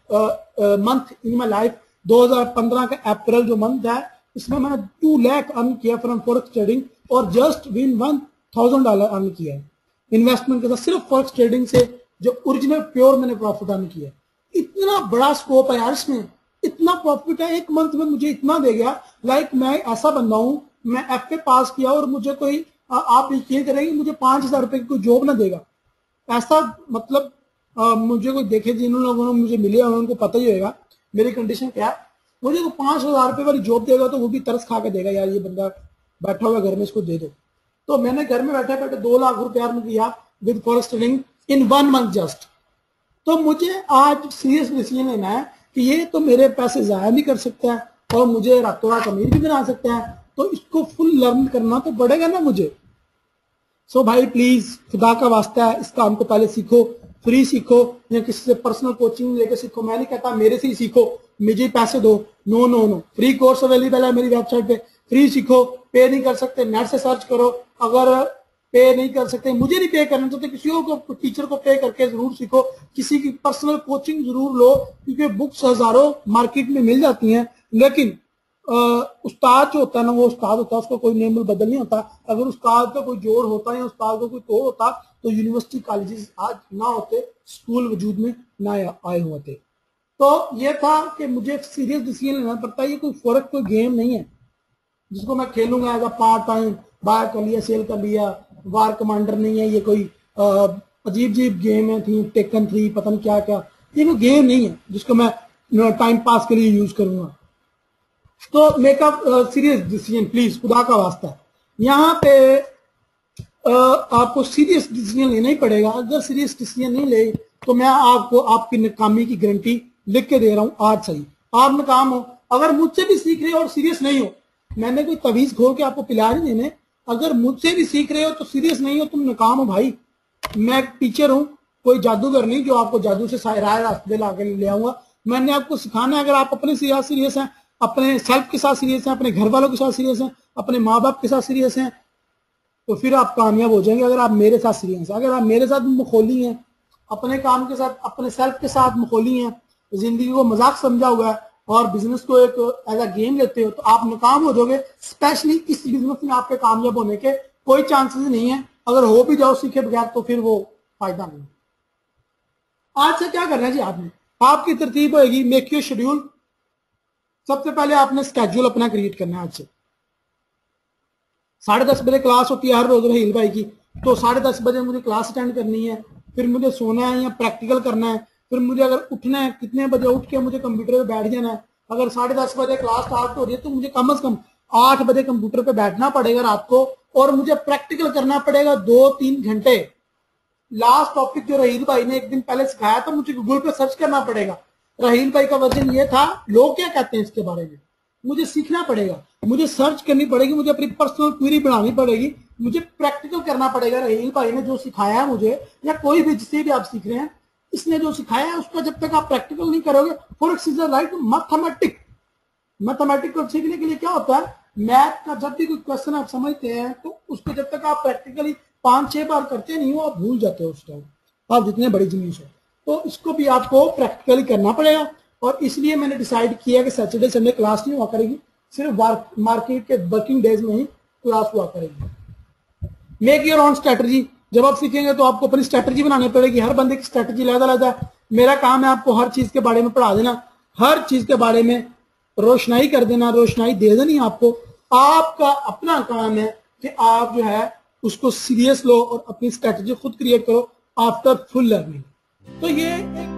A: month in my life 2015 का अप्रैल जो मंथ है, इसमें मैंने टू लैख अर्न किया फ्रॉम फॉरेक्स ट्रेडिंग और just win one thousand dollar earn किया। है इन्वेस्टमेंट के साथ सिर्फ़ फॉरेक्स ट्रेडिंग से जो ओरिजिनल प्योर मैंने प्रॉफिट अर्न किया। इतना बड़ा स्कोप है यार इसमें। इतना प्रॉफिट है एक मंथ में मुझे इतना दे गया। लाइक मैं ऐसा बंदा हूँ मैं एफ़ पास किया और मुझे कोई आ, आप यकीन करेंगे मुझे पाँच हज़ार रुपए की कोई जॉब ना देगा। ऐसा मतलब आ, मुझे कोई देखे जिन लोगों ने मुझे मिले और उनको पता ही होगा मेरी कंडीशन क्या है। मुझे तो पाँच हज़ार रुपए वाली जॉब देगा तो वो भी तरस खा के देगा यार ये बंदा बैठा हुआ घर में इसको दे दो। तो मैंने घर में बैठे बैठे दो लाख रुपया किया with forex trading in one month just तो मुझे आज सीरियस डिसीज़न लेना है कि ये तो मेरे पैसे जाया भी कर सकता है और मुझे रातों रात अमीर भी बना सकता है। तो इसको फुल लर्न करना तो पड़ेगा ना मुझे। सो so भाई प्लीज़ खुदा का वास्ता है, इस काम को पहले सीखो फ्री सीखो, या किसी से पर्सनल कोचिंग लेकर सीखो। मैं नहीं कहता मेरे से ही सीखो, मुझे पैसे दो। No no no free course available है मेरी वेबसाइट पे। फ्री सीखो पे नहीं कर सकते नेट से सर्च करो। अगर पे नहीं कर सकते, मुझे नहीं पे करना तो किसी को टीचर को पे करके ज़रूर सीखो, किसी की पर्सनल कोचिंग ज़रूर लो, क्योंकि बुक्स हज़ारों मार्केट में मिल जाती हैं, लेकिन उस्ताद जो होता है ना, वो उस्ताद होता है, उसका कोई नेम बदल नहीं होता। अगर उस्ताद का कोई जोड़ होता है या उस्ताद का कोई तोड़ होता तो यूनिवर्सिटी कॉलेजेस आज ना होते स्कूल वजूद में ना आए होते। तो ये था कि मुझे सीरियस डिसीज़न लेना पड़ता है, ये कोई फ़र्क, कोई गेम नहीं है, जिसको मैं खेलूँगा as a part time buy कर लिया सेल कर लिया वार कमांडर नहीं है, ये कोई अजीब अजीब गेम है, थी टेकन थ्री पता नहीं क्या क्या ये कोई गेम नहीं है, जिसको मैं टाइम पास के लिए यूज़ करूँगा। तो मेकअप सीरियस डिसीज़न प्लीज़ खुदा का वास्ता। यहाँ पे आपको सीरियस डिसीज़न लेना ही पड़ेगा। अगर सीरियस डिसीज़न नहीं ले तो मैं आपको, आपकी नाकामी की गारंटी लिख के दे रहा हूँ, आज सही आप नाकाम हो। अगर मुझसे भी सीख रहे हो और सीरियस नहीं हो, मैंने कोई तवीज खोल के आपको पिला नहीं देने अगर मुझसे भी सीख रहे हो तो सीरियस नहीं हो, तुम नाकाम हो भाई। मैं टीचर हूँ, कोई जादूगर नहीं जो आपको जादू से राय रास्ते ला के ले आऊँगा। मैंने आपको सिखाना है, अगर आप अपने सीरियस हैं, अपने सेल्फ के साथ सीरियस हैं, अपने घर वालों के साथ सीरियस हैं, अपने माँ बाप के साथ सीरियस हैं तो फिर आप कामयाब हो जाएँगे अगर आप मेरे साथ सीरियस हैं। अगर आप मेरे साथ मखोली हैं, अपने काम के साथ, अपने सेल्फ के साथ मखोली हैं, ज़िंदगी को मज़ाक समझा हुआ है और बिज़नेस को एक एज अ गेम लेते हो तो आप नाकाम हो जाओगे स्पेशली इस बिज़नेस में आपके कामयाब होने के कोई चांसेस नहीं है। अगर हो भी जाओ सीखे बगैर तो फिर वो फ़ायदा नहीं आज से क्या करना है जी आपने? आपकी तरतीब होगी मेक यू शेड्यूल सबसे पहले आपने स्केड्यूल अपना क्रिएट करना है आज से। साढ़े दस बजे क्लास होती है हर रोज रहील भाई की। तो साढ़े दस बजे मुझे क्लास अटेंड करनी है, फिर मुझे सोना है या प्रैक्टिकल करना है फिर मुझे अगर उठना है, कितने बजे उठ के मुझे कंप्यूटर पे बैठ जाना है? अगर साढ़े दस बजे क्लास स्टार्ट हो रही है तो मुझे कम अज कम आठ बजे कंप्यूटर पे बैठना पड़ेगा रात को और मुझे प्रैक्टिकल करना पड़ेगा दो तीन घंटे। लास्ट टॉपिक जो रहील भाई ने एक दिन पहले सिखाया था, मुझे गूगल पे सर्च करना पड़ेगा। रहील भाई का वर्जन ये था, लोग क्या कहते हैं इसके बारे में? मुझे सीखना पड़ेगा। मुझे सर्च करनी पड़ेगी, मुझे अपनी पर्सनल क्वेरी बनानी पड़ेगी। मुझे प्रैक्टिकल करना पड़ेगा रहील भाई ने जो सिखाया है मुझे, या कोई भी जिससे भी आप सीख रहे हैं इसने जो सिखाया है, उसका जब तक आप प्रैक्टिकल नहीं करोगे forex right mathematic mathematic को सीखने के लिए क्या होता है? मैथ का जब भी कोई क्वेश्चन आप समझते हैं तो उसको जब तक आप प्रैक्टिकली पाँच, छह बार करते नहीं हो, आप भूल जाते हो उस टाइम आप जितने बड़ी जिम्मे हो। तो इसको भी आपको प्रैक्टिकली करना पड़ेगा। और इसलिए मैंने डिसाइड किया कि सैटरडे संडे क्लास नहीं हुआ करेगी। सिर्फ़ मार्केट के वर्किंग डेज़ में ही क्लास हुआ करेगी। मेक योर ऑन स्ट्रेटजी जब आप सीखेंगे तो आपको अपनी स्ट्रेटजी बनानी पड़ेगी। हर बंदे की स्ट्रेटजी लहदा लहदा है। मेरा काम है आपको हर चीज़ के बारे में पढ़ा देना। हर चीज़ के बारे में रोशनाई कर देना, रोशनाई दे देनी आपको। आपका अपना काम है कि आप जो है उसको सीरियस लो और अपनी स्ट्रेटजी खुद क्रिएट करो आफ्टर फुल लर्निंग तो ये एक